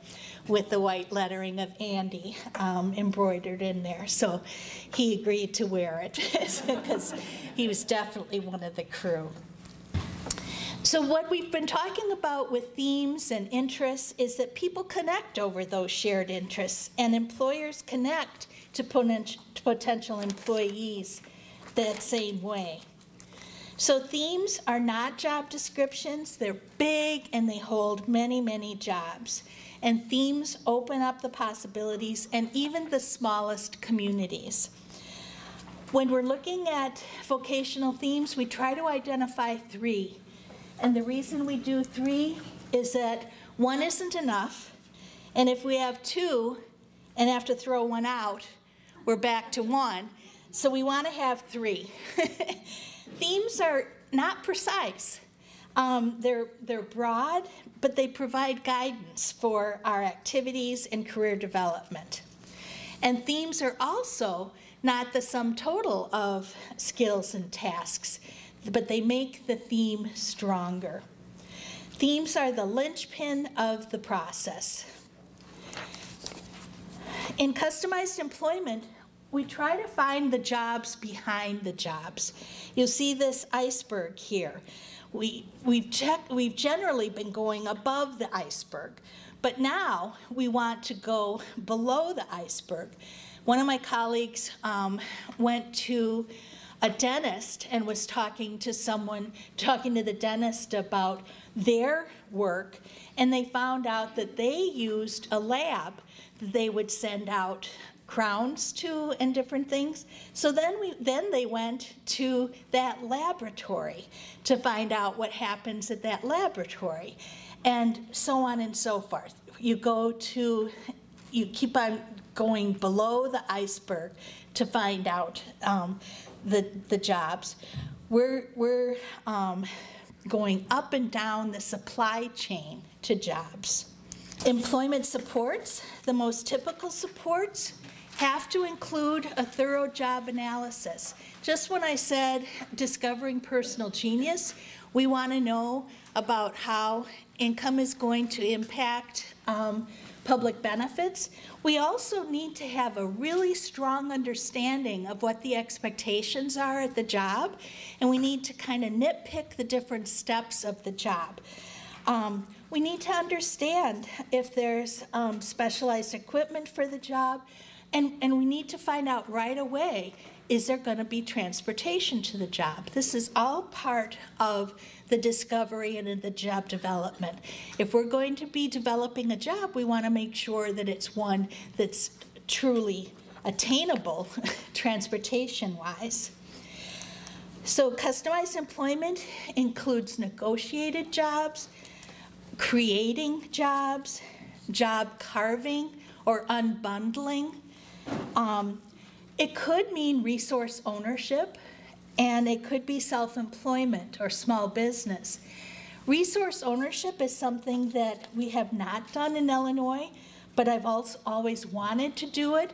with the white lettering of Andy um, embroidered in there. So he agreed to wear it because he was definitely one of the crew. So, what we've been talking about with themes and interests is that people connect over those shared interests, and employers connect to potential employees that same way. So, themes are not job descriptions, they're big and they hold many, many jobs. And themes open up the possibilities and even the smallest communities. When we're looking at vocational themes, we try to identify three and the reason we do three is that one isn't enough. And if we have two and have to throw one out, we're back to one. So we want to have three. Themes are not precise. Um, they're, they're broad, but they provide guidance for our activities and career development. And themes are also not the sum total of skills and tasks but they make the theme stronger. Themes are the linchpin of the process. In customized employment, we try to find the jobs behind the jobs. You'll see this iceberg here. We, we've, checked, we've generally been going above the iceberg, but now we want to go below the iceberg. One of my colleagues um, went to a dentist and was talking to someone, talking to the dentist about their work, and they found out that they used a lab that they would send out crowns to and different things. So then we then they went to that laboratory to find out what happens at that laboratory and so on and so forth. You go to you keep on going below the iceberg to find out um, the, the jobs. We're, we're um, going up and down the supply chain to jobs. Employment supports, the most typical supports, have to include a thorough job analysis. Just when I said discovering personal genius, we want to know about how income is going to impact um, public benefits, we also need to have a really strong understanding of what the expectations are at the job, and we need to kind of nitpick the different steps of the job. Um, we need to understand if there's um, specialized equipment for the job, and, and we need to find out right away is there going to be transportation to the job? This is all part of the discovery and the job development. If we're going to be developing a job, we want to make sure that it's one that's truly attainable transportation wise. So, customized employment includes negotiated jobs, creating jobs, job carving or unbundling. Um, it could mean resource ownership, and it could be self employment or small business. Resource ownership is something that we have not done in Illinois, but I've also always wanted to do it.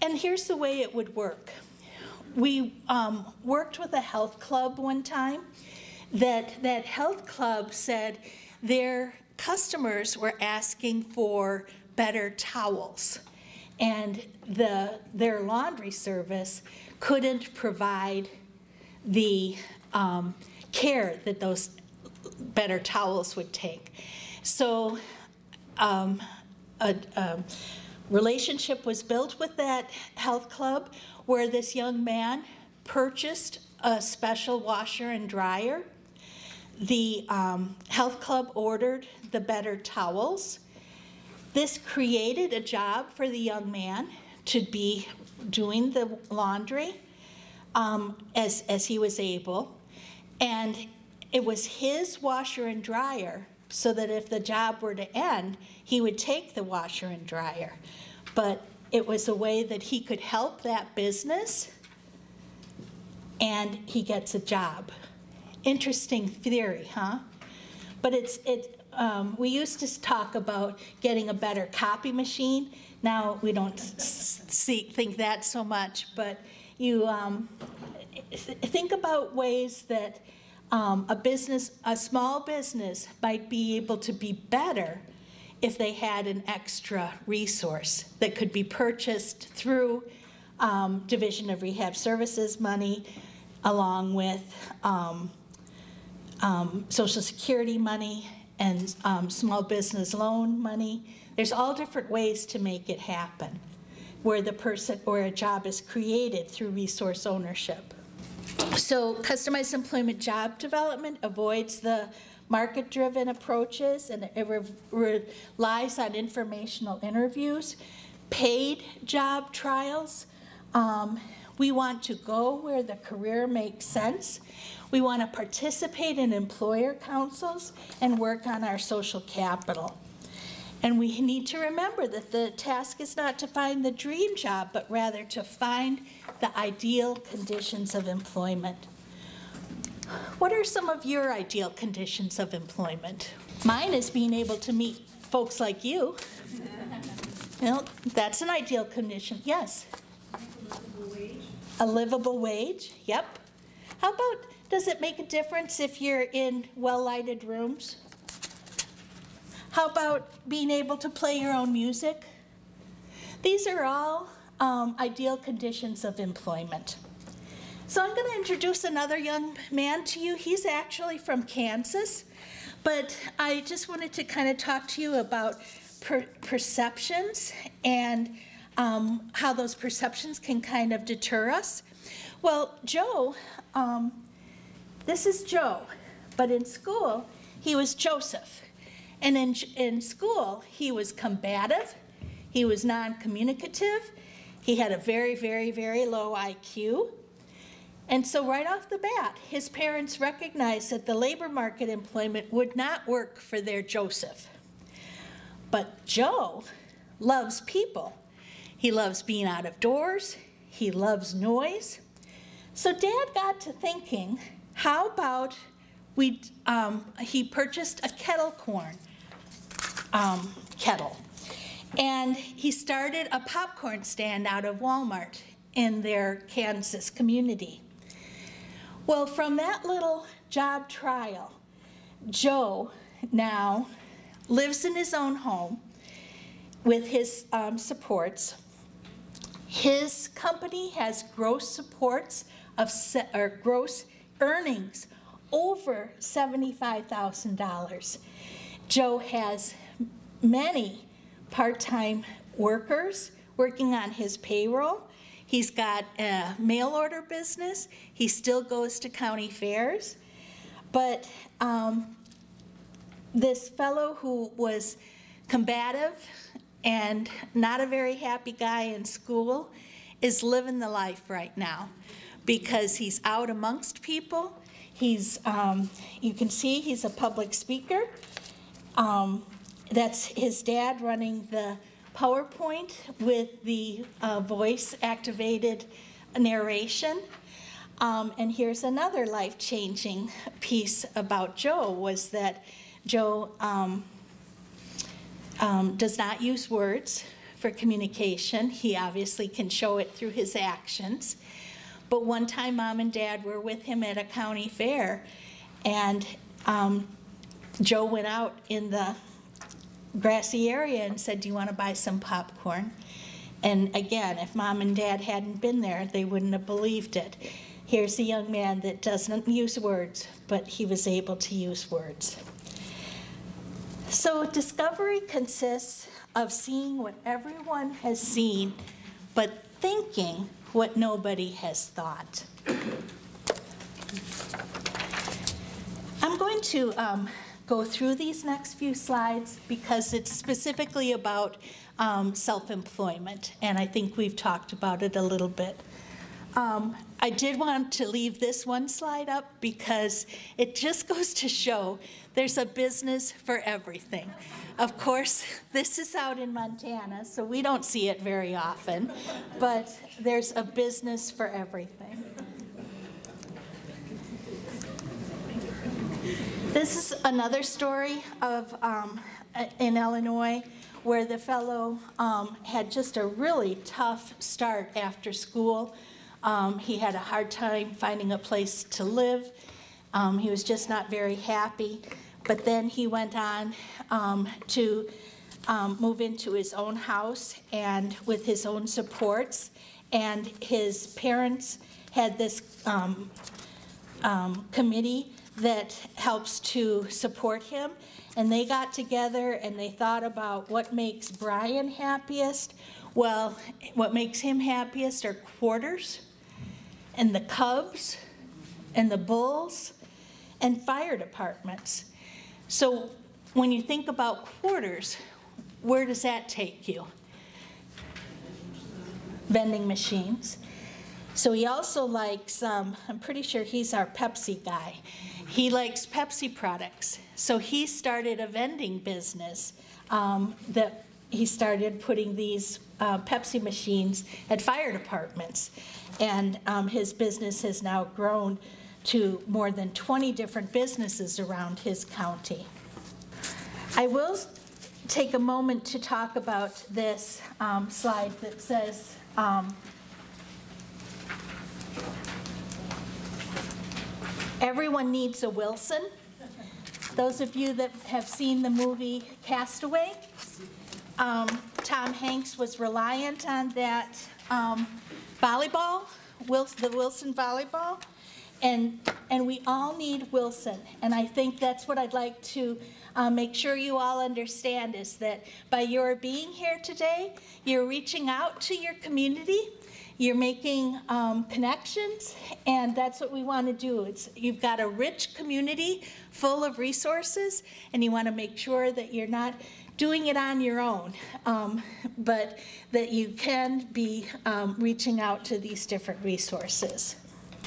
And here's the way it would work we um, worked with a health club one time that that health club said their customers were asking for better towels and the, their laundry service couldn't provide the um, care that those better towels would take. So um, a, a relationship was built with that health club where this young man purchased a special washer and dryer. The um, health club ordered the better towels. This created a job for the young man to be doing the laundry um, as, as he was able. And it was his washer and dryer so that if the job were to end, he would take the washer and dryer. But it was a way that he could help that business and he gets a job. Interesting theory, huh? But it's, it, um, we used to talk about getting a better copy machine. Now we don't see, think that so much, but you um, think about ways that um, a business, a small business might be able to be better if they had an extra resource that could be purchased through um, Division of Rehab Services money, along with um, um, Social Security money and um, small business loan money. There's all different ways to make it happen where the person or a job is created through resource ownership. So customized employment job development avoids the market-driven approaches and it re relies on informational interviews, paid job trials. Um, we want to go where the career makes sense. We want to participate in employer councils and work on our social capital. And we need to remember that the task is not to find the dream job, but rather to find the ideal conditions of employment. What are some of your ideal conditions of employment? Mine is being able to meet folks like you. well, that's an ideal condition. Yes? A livable wage. A livable wage, yep. How about, does it make a difference if you're in well-lighted rooms? How about being able to play your own music? These are all um, ideal conditions of employment. So I'm going to introduce another young man to you. He's actually from Kansas, but I just wanted to kind of talk to you about per perceptions and um, how those perceptions can kind of deter us. Well, Joe, um, this is Joe, but in school, he was Joseph. And in, in school, he was combative, he was non communicative, he had a very, very, very low IQ. And so, right off the bat, his parents recognized that the labor market employment would not work for their Joseph. But Joe loves people. He loves being out of doors, he loves noise. So, dad got to thinking how about we, um, he purchased a kettle corn um, kettle. And he started a popcorn stand out of Walmart in their Kansas community. Well, from that little job trial, Joe now lives in his own home with his um, supports. His company has gross supports of or gross earnings over $75,000. Joe has many part-time workers working on his payroll. He's got a mail order business. He still goes to county fairs. But um, this fellow who was combative and not a very happy guy in school is living the life right now because he's out amongst people. He's, um, you can see he's a public speaker. Um, that's his dad running the PowerPoint with the uh, voice activated narration. Um, and here's another life changing piece about Joe was that Joe um, um, does not use words for communication. He obviously can show it through his actions. But one time, mom and dad were with him at a county fair, and um, Joe went out in the grassy area and said, Do you want to buy some popcorn? And again, if mom and dad hadn't been there, they wouldn't have believed it. Here's a young man that doesn't use words, but he was able to use words. So, discovery consists of seeing what everyone has seen, but thinking what nobody has thought. I'm going to um, go through these next few slides because it's specifically about um, self employment, and I think we've talked about it a little bit. Um, I did want to leave this one slide up because it just goes to show there's a business for everything. Of course, this is out in Montana, so we don't see it very often, but there's a business for everything. This is another story of um, in Illinois where the fellow um, had just a really tough start after school. Um, he had a hard time finding a place to live. Um, he was just not very happy. But then he went on um, to um, move into his own house and with his own supports. And his parents had this um, um, committee that helps to support him. And they got together and they thought about what makes Brian happiest. Well, what makes him happiest are quarters and the Cubs and the Bulls and fire departments. So when you think about quarters, where does that take you? Vending machines. So he also likes, um, I'm pretty sure he's our Pepsi guy. He likes Pepsi products. So he started a vending business um, that he started putting these uh, Pepsi machines at fire departments. And um, his business has now grown to more than 20 different businesses around his county. I will take a moment to talk about this um, slide that says, um, everyone needs a Wilson. Those of you that have seen the movie Castaway, um, Tom Hanks was reliant on that um, volleyball, Wilson, the Wilson volleyball, and, and we all need Wilson. And I think that's what I'd like to uh, make sure you all understand is that by your being here today, you're reaching out to your community, you're making um, connections, and that's what we want to do. It's, you've got a rich community full of resources, and you want to make sure that you're not doing it on your own, um, but that you can be um, reaching out to these different resources.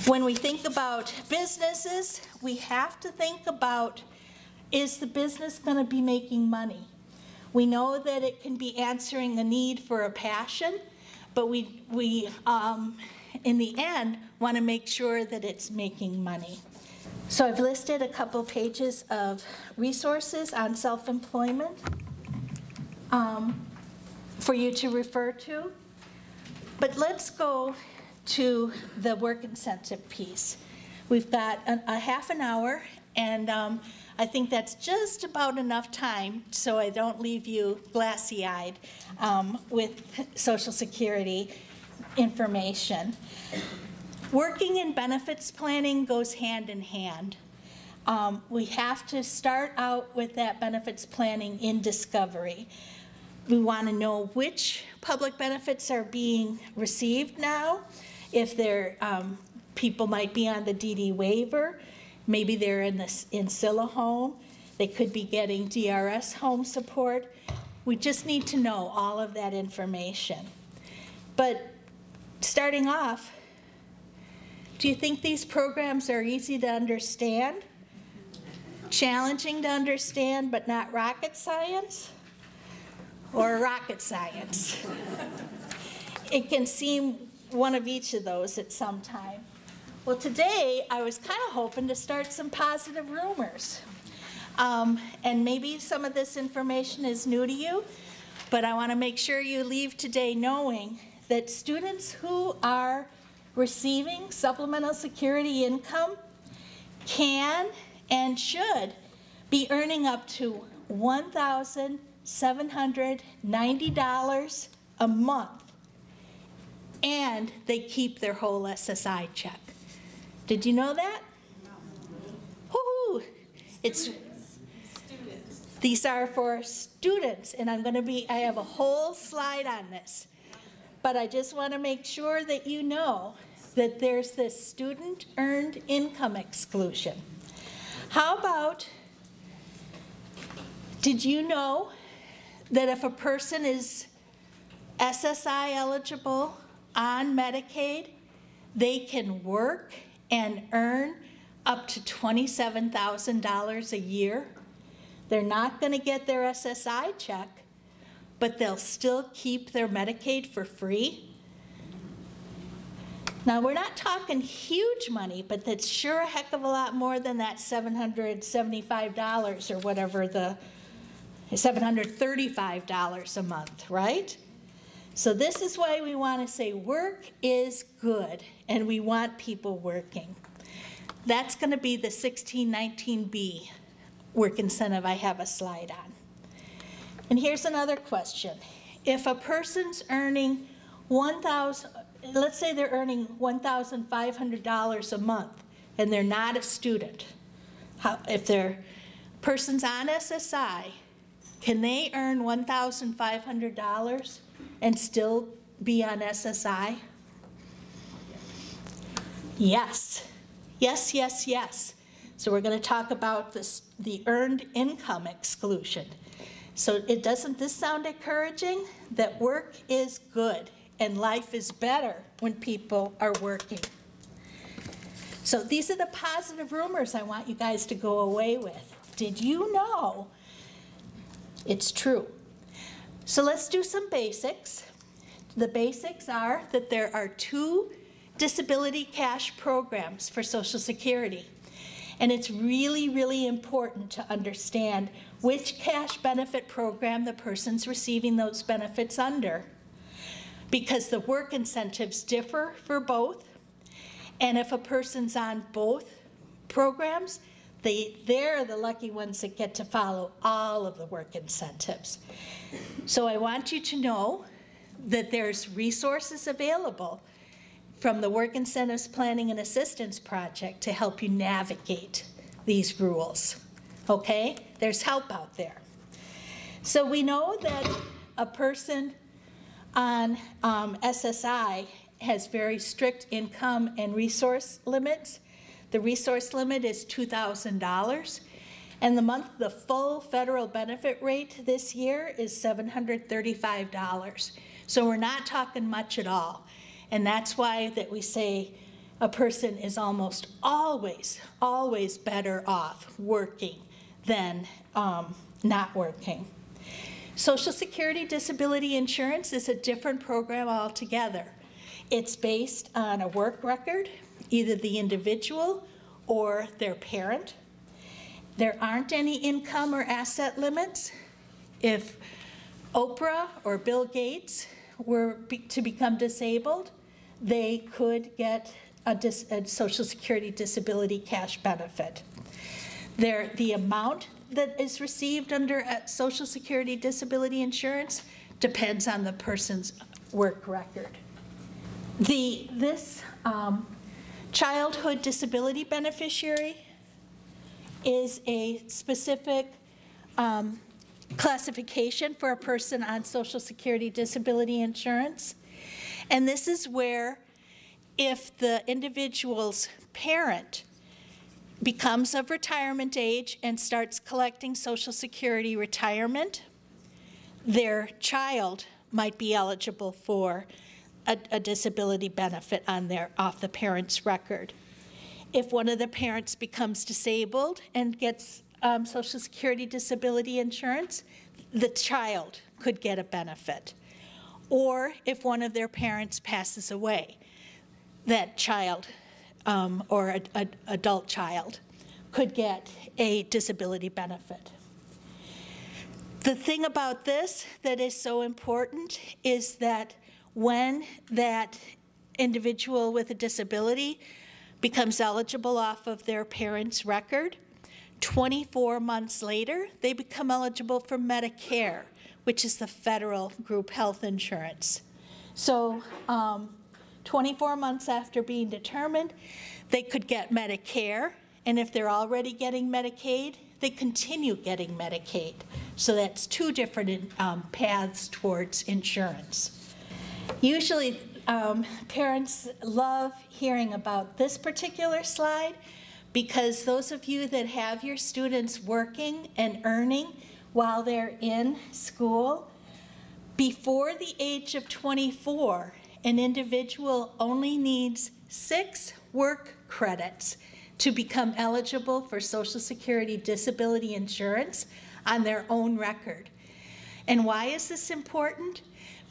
When we think about businesses, we have to think about is the business going to be making money? We know that it can be answering a need for a passion, but we, we um, in the end, want to make sure that it's making money. So I've listed a couple pages of resources on self-employment um, for you to refer to. But let's go to the work incentive piece. We've got a, a half an hour, and um, I think that's just about enough time so I don't leave you glassy eyed um, with Social Security information. Working in benefits planning goes hand in hand. Um, we have to start out with that benefits planning in discovery. We want to know which public benefits are being received now, if they're, um, people might be on the DD waiver, maybe they're in the a CILA home, they could be getting DRS home support. We just need to know all of that information. But starting off, do you think these programs are easy to understand? Challenging to understand, but not rocket science? or rocket science. it can seem one of each of those at some time. Well, today I was kind of hoping to start some positive rumors. Um, and maybe some of this information is new to you, but I want to make sure you leave today knowing that students who are receiving supplemental security income can and should be earning up to 1,000 $790 a month, and they keep their whole SSI check. Did you know that? Woo-hoo. It's, these are for students, and I'm gonna be, I have a whole slide on this. But I just want to make sure that you know that there's this student earned income exclusion. How about, did you know that if a person is SSI eligible on Medicaid, they can work and earn up to $27,000 a year? They're not going to get their SSI check, but they'll still keep their Medicaid for free. Now, we're not talking huge money, but that's sure a heck of a lot more than that $775 or whatever the, $735 a month, right? So this is why we want to say work is good and we want people working. That's going to be the 1619B work incentive I have a slide on. And here's another question. If a person's earning 1,000, let's say they're earning $1,500 a month and they're not a student, how, if their person's on SSI, can they earn $1,500 and still be on SSI? Yes. Yes, yes, yes. So we're going to talk about this, the earned income exclusion. So it doesn't this sound encouraging? That work is good and life is better when people are working. So these are the positive rumors I want you guys to go away with. Did you know? It's true. So let's do some basics. The basics are that there are two disability cash programs for Social Security. And it's really, really important to understand which cash benefit program the person's receiving those benefits under. Because the work incentives differ for both. And if a person's on both programs, they, they're the lucky ones that get to follow all of the work incentives. So I want you to know that there's resources available from the Work Incentives Planning and Assistance Project to help you navigate these rules. Okay? There's help out there. So we know that a person on um, SSI has very strict income and resource limits. The resource limit is $2,000. And the month, the full federal benefit rate this year is $735. So we're not talking much at all. And that's why that we say a person is almost always, always better off working than um, not working. Social Security Disability Insurance is a different program altogether. It's based on a work record, either the individual or their parent. There aren't any income or asset limits. If Oprah or Bill Gates were be to become disabled, they could get a, a, Social Security disability cash benefit. There, the amount that is received under Social Security disability insurance depends on the person's work record. The, this um, childhood disability beneficiary is a specific um, classification for a person on Social Security disability insurance. And this is where if the individual's parent becomes of retirement age and starts collecting Social Security retirement, their child might be eligible for a, a, disability benefit on their off the parent's record. If one of the parents becomes disabled and gets um, Social Security disability insurance, the child could get a benefit or if one of their parents passes away, that child um, or an adult child could get a disability benefit. The thing about this that is so important is that when that individual with a disability becomes eligible off of their parent's record, 24 months later, they become eligible for Medicare which is the federal group health insurance. So um, 24 months after being determined, they could get Medicare, and if they're already getting Medicaid, they continue getting Medicaid. So that's two different um, paths towards insurance. Usually, um, parents love hearing about this particular slide because those of you that have your students working and earning while they're in school, before the age of 24, an individual only needs six work credits to become eligible for Social Security disability insurance on their own record. And why is this important?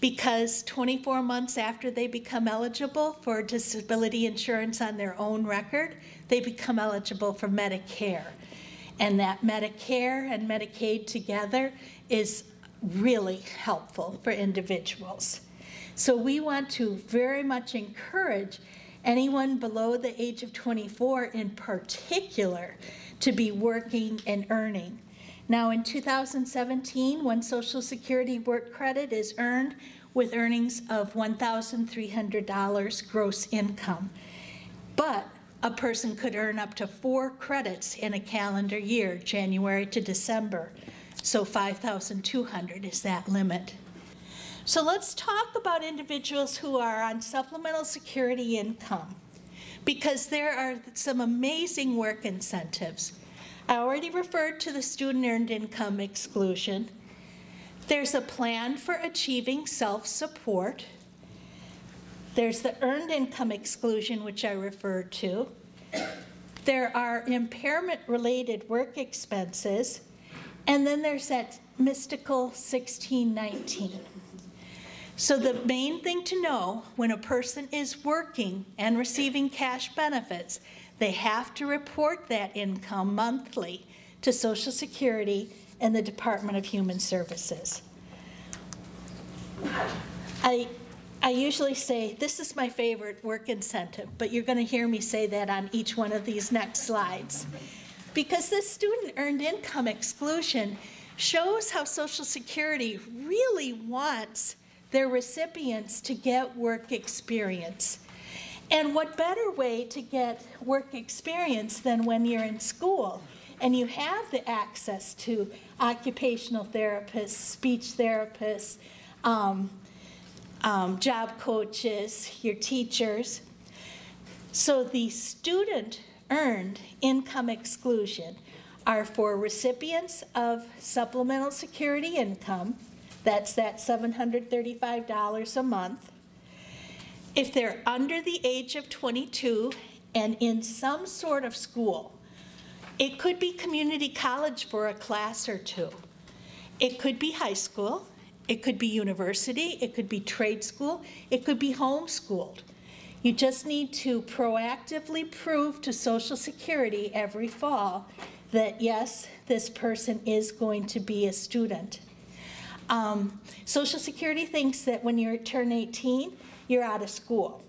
Because 24 months after they become eligible for disability insurance on their own record, they become eligible for Medicare. And that Medicare and Medicaid together is really helpful for individuals. So we want to very much encourage anyone below the age of 24 in particular to be working and earning. Now in 2017, one Social Security work credit is earned with earnings of $1,300 gross income. But a person could earn up to four credits in a calendar year, January to December. So 5,200 is that limit. So let's talk about individuals who are on supplemental security income because there are some amazing work incentives. I already referred to the student earned income exclusion. There's a plan for achieving self-support. There's the earned income exclusion, which I referred to. There are impairment-related work expenses. And then there's that mystical 1619. So the main thing to know when a person is working and receiving cash benefits, they have to report that income monthly to Social Security and the Department of Human Services. I, I usually say, this is my favorite work incentive, but you're going to hear me say that on each one of these next slides. Because this student earned income exclusion shows how Social Security really wants their recipients to get work experience. And what better way to get work experience than when you're in school and you have the access to occupational therapists, speech therapists, um, um, job coaches, your teachers. So the student earned income exclusion are for recipients of supplemental security income that's that $735 a month. If they're under the age of 22 and in some sort of school, it could be community college for a class or two. It could be high school. It could be university. It could be trade school. It could be homeschooled. You just need to proactively prove to Social Security every fall that yes, this person is going to be a student. Um, Social Security thinks that when you turn 18, you're out of school.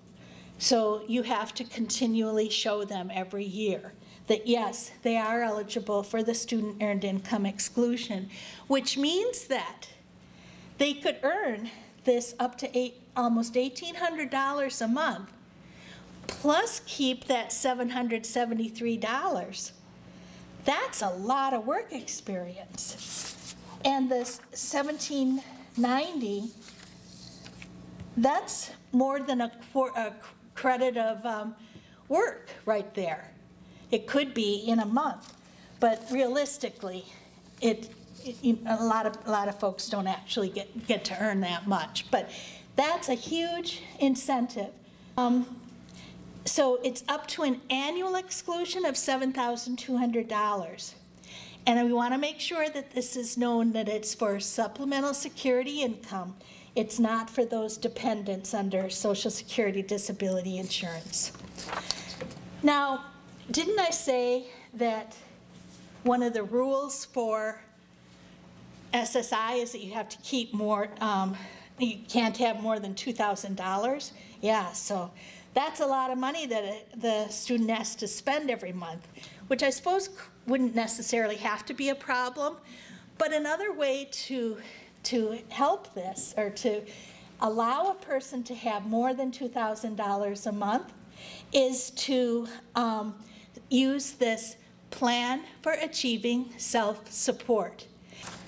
So you have to continually show them every year that yes, they are eligible for the student earned income exclusion, which means that they could earn this up to eight, almost $1,800 a month, plus keep that $773. That's a lot of work experience. And this 1790, that's more than a, a credit of um, work right there. It could be in a month, but realistically, it, it, a lot of a lot of folks don't actually get get to earn that much. But that's a huge incentive. Um, so it's up to an annual exclusion of seven thousand two hundred dollars. And we want to make sure that this is known that it's for supplemental security income. It's not for those dependents under Social Security disability insurance. Now, didn't I say that one of the rules for SSI is that you have to keep more, um, you can't have more than $2,000? Yeah, so that's a lot of money that the student has to spend every month, which I suppose wouldn't necessarily have to be a problem. But another way to, to help this or to allow a person to have more than $2,000 a month is to um, use this plan for achieving self-support.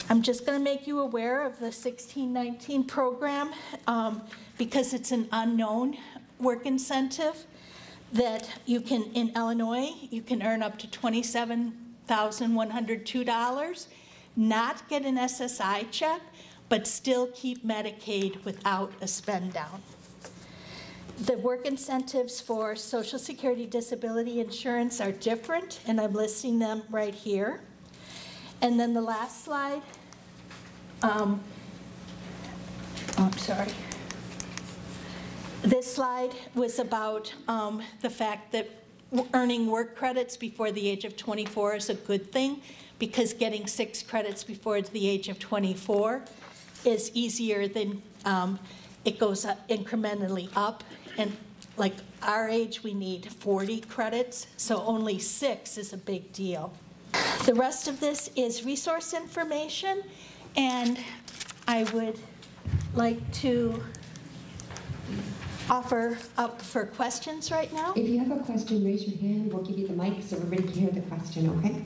I'm just going to make you aware of the 1619 program um, because it's an unknown work incentive that you can, in Illinois, you can earn up to $27,102, not get an SSI check, but still keep Medicaid without a spend down. The work incentives for Social Security Disability Insurance are different, and I'm listing them right here. And then the last slide, um, oh, I'm sorry. This slide was about um, the fact that earning work credits before the age of 24 is a good thing because getting six credits before the age of 24 is easier than um, it goes up incrementally up. And like our age, we need 40 credits, so only six is a big deal. The rest of this is resource information, and I would like to offer up for questions right now. If you have a question, raise your hand. We'll give you the mic so everybody can hear the question, okay?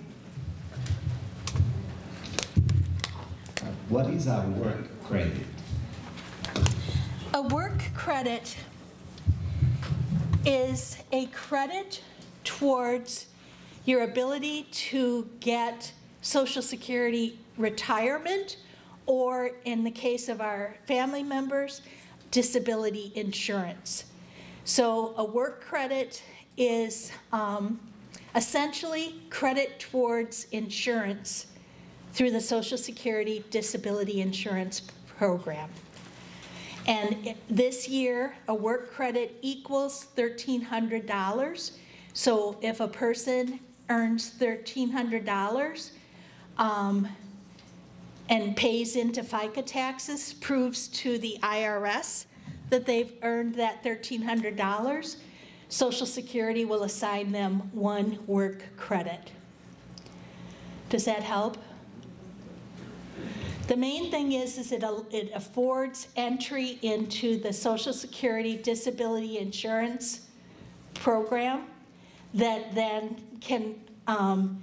What is our work credit? A work credit is a credit towards your ability to get Social Security retirement, or in the case of our family members, disability insurance. So a work credit is um, essentially credit towards insurance through the Social Security Disability Insurance Program. And this year, a work credit equals $1,300. So if a person earns $1,300 um, and pays into FICA taxes, proves to the IRS that they've earned that $1,300, Social Security will assign them one work credit. Does that help? The main thing is, is it, it affords entry into the Social Security Disability Insurance Program that then can um,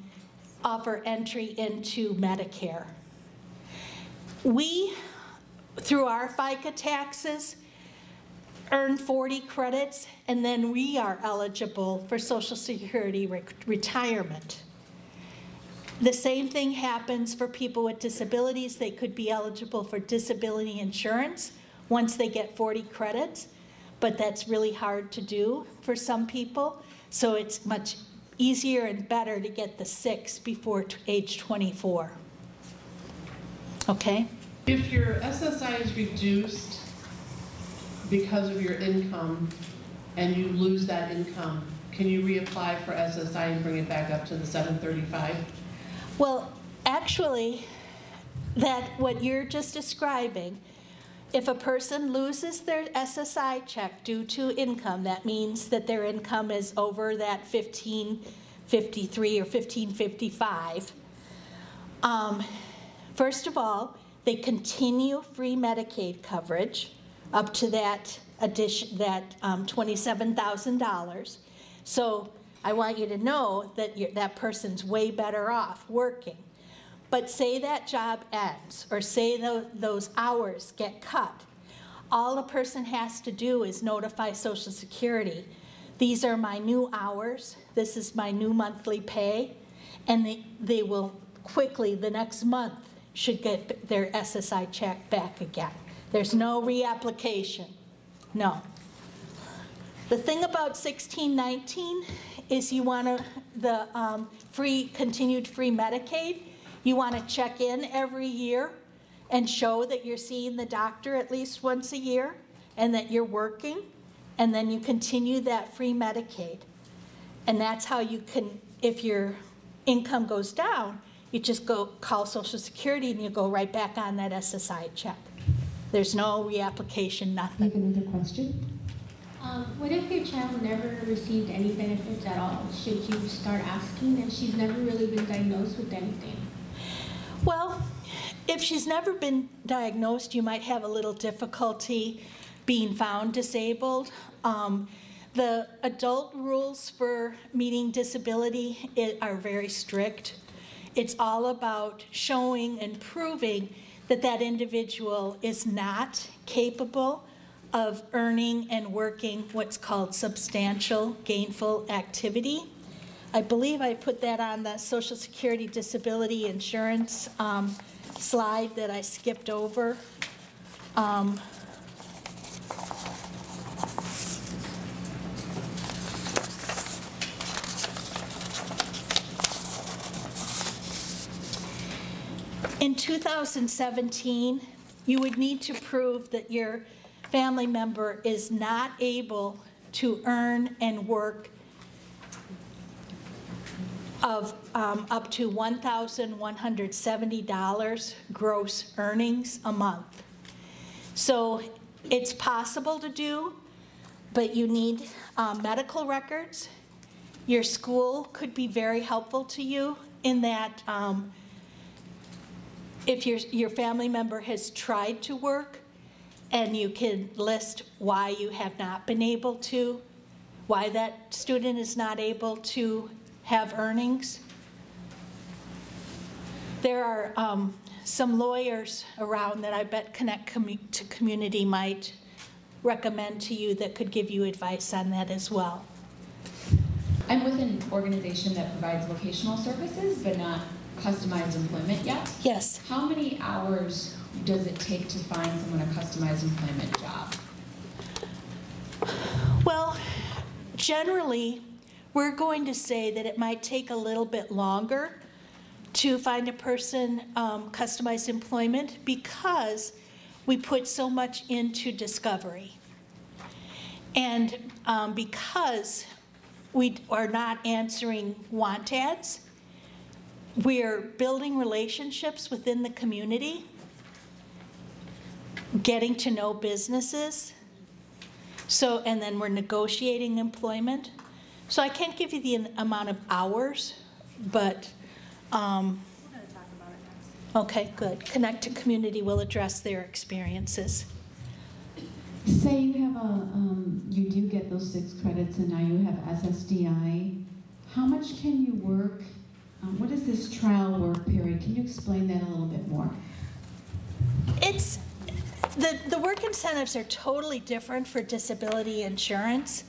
offer entry into Medicare. We, through our FICA taxes, earn 40 credits, and then we are eligible for Social Security re- retirement. The same thing happens for people with disabilities. They could be eligible for disability insurance once they get 40 credits, but that's really hard to do for some people. So it's much easier and better to get the six before age 24. Okay? If your SSI is reduced because of your income and you lose that income, can you reapply for SSI and bring it back up to the 735? Well, actually, that what you're just describing, if a person loses their SSI check due to income, that means that their income is over that 1553 or 1555. Um, first of all, they continue free Medicaid coverage up to that addition, that um, $27,000. So I want you to know that that person's way better off working. But say that job ends, or say tho- those hours get cut. All a person has to do is notify Social Security. These are my new hours, this is my new monthly pay, and they, they will quickly, the next month, should get their SSI check back again. There's no reapplication, no. The thing about 1619 is you want to, the um, free, continued free Medicaid, you want to check in every year and show that you're seeing the doctor at least once a year and that you're working, and then you continue that free Medicaid. And that's how you can, if your income goes down, you just go call Social Security and you go right back on that SSI check. There's no reapplication, nothing. another question? Um, what if your child never received any benefits at all? Should you start asking? And she's never really been diagnosed with anything. Well, If she's never been diagnosed, you might have a little difficulty being found disabled. Um, the adult rules for meeting disability are very strict. It's all about showing and proving that that individual is not capable of earning and working what's called substantial gainful activity. I believe I put that on the Social Security Disability Insurance um, slide that I skipped over. Um, In 2017, you would need to prove that your family member is not able to earn and work of um, up to $1,170 gross earnings a month. So it's possible to do, but you need um, medical records. Your school could be very helpful to you in that um, if your, your family member has tried to work and you can list why you have not been able to, why that student is not able to have earnings. There are um, some lawyers around that I bet Connect to Community might recommend to you that could give you advice on that as well. I'm with an organization that provides vocational services, but not customized employment yet. Yes. How many hours does it take to find someone a customized employment job? Well, generally, we're going to say that it might take a little bit longer to find a person um, customized employment because we put so much into discovery. And um, because we are not answering want ads, we're building relationships within the community, getting to know businesses. So, and then we're negotiating employment. So I can't give you the amount of hours, but, um, okay, good. Connect to Community will address their experiences. Say you have a, um, you do get those six credits and now you have SSDI. How much can you work? Um, what is this trial work period? Can you explain that a little bit more? It's, the, the work incentives are totally different for disability insurance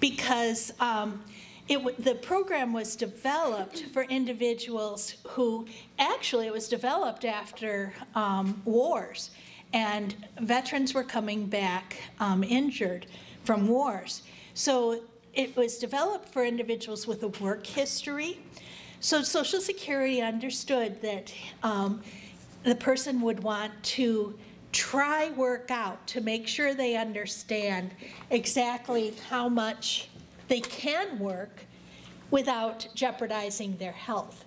because um, it, the program was developed for individuals who, actually, it was developed after um, wars. And veterans were coming back um, injured from wars. So it was developed for individuals with a work history. So Social Security understood that um, the person would want to try work out to make sure they understand exactly how much they can work without jeopardizing their health.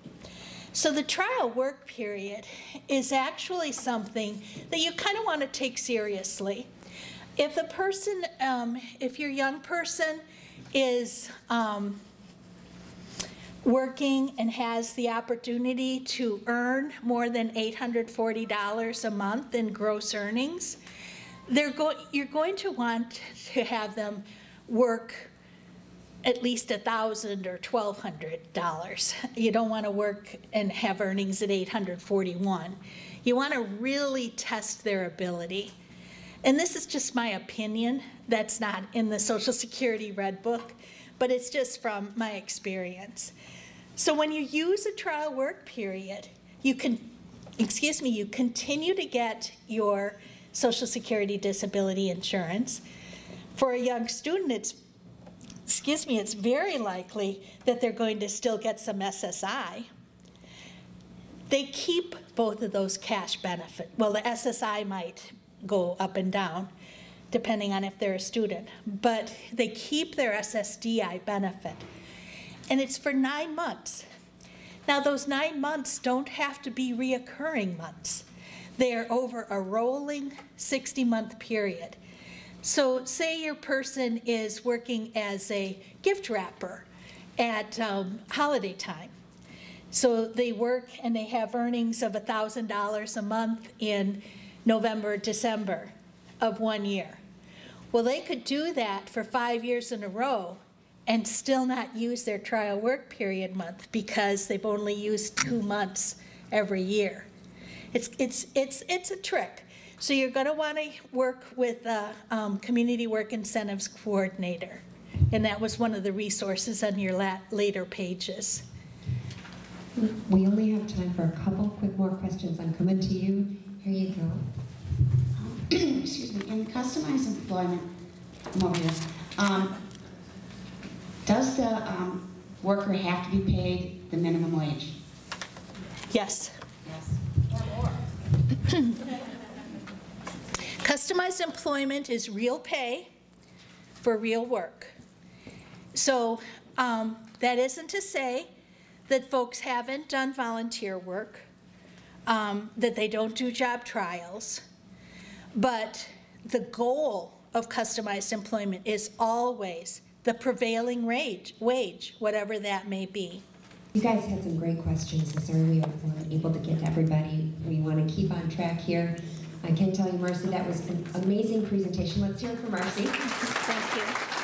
So the trial work period is actually something that you kind of want to take seriously. If the person, um, if your young person is um, working and has the opportunity to earn more than $840 a month in gross earnings, they're go- you're going to want to have them work at least 1,000 or $1,200. You don't want to work and have earnings at 841. You want to really test their ability. And this is just my opinion. That's not in the Social Security Red Book, but it's just from my experience. So when you use a trial work period, you can, excuse me, you continue to get your Social Security disability insurance. For a young student, it's, excuse me, it's very likely that they're going to still get some SSI. They keep both of those cash benefit. Well, the SSI might go up and down depending on if they're a student, but they keep their SSDI benefit. And it's for nine months. Now, those nine months don't have to be reoccurring months. They are over a rolling 60 month period. So, say your person is working as a gift wrapper at um, holiday time. So they work and they have earnings of $1,000 a month in November, December of one year. Well, they could do that for five years in a row and still not use their trial work period month because they've only used two months every year. It's, it's, it's, it's a trick. So you're going to want to work with a um, Community Work Incentives Coordinator. And that was one of the resources on your la- later pages. We only have time for a couple quick more questions. I'm coming to you. Here you go. excuse me, in customized employment, I'm um, does the um, worker have to be paid the minimum wage? Yes. Yes. Or more. Customized employment is real pay for real work. So um, that isn't to say that folks haven't done volunteer work, um, that they don't do job trials, but the goal of customized employment is always the prevailing wage, wage, whatever that may be. You guys had some great questions, and sorry we weren't able to get to everybody. We want to keep on track here. I can tell you, Marsie, that was an amazing presentation. Let's hear it from Marsie. Thank you.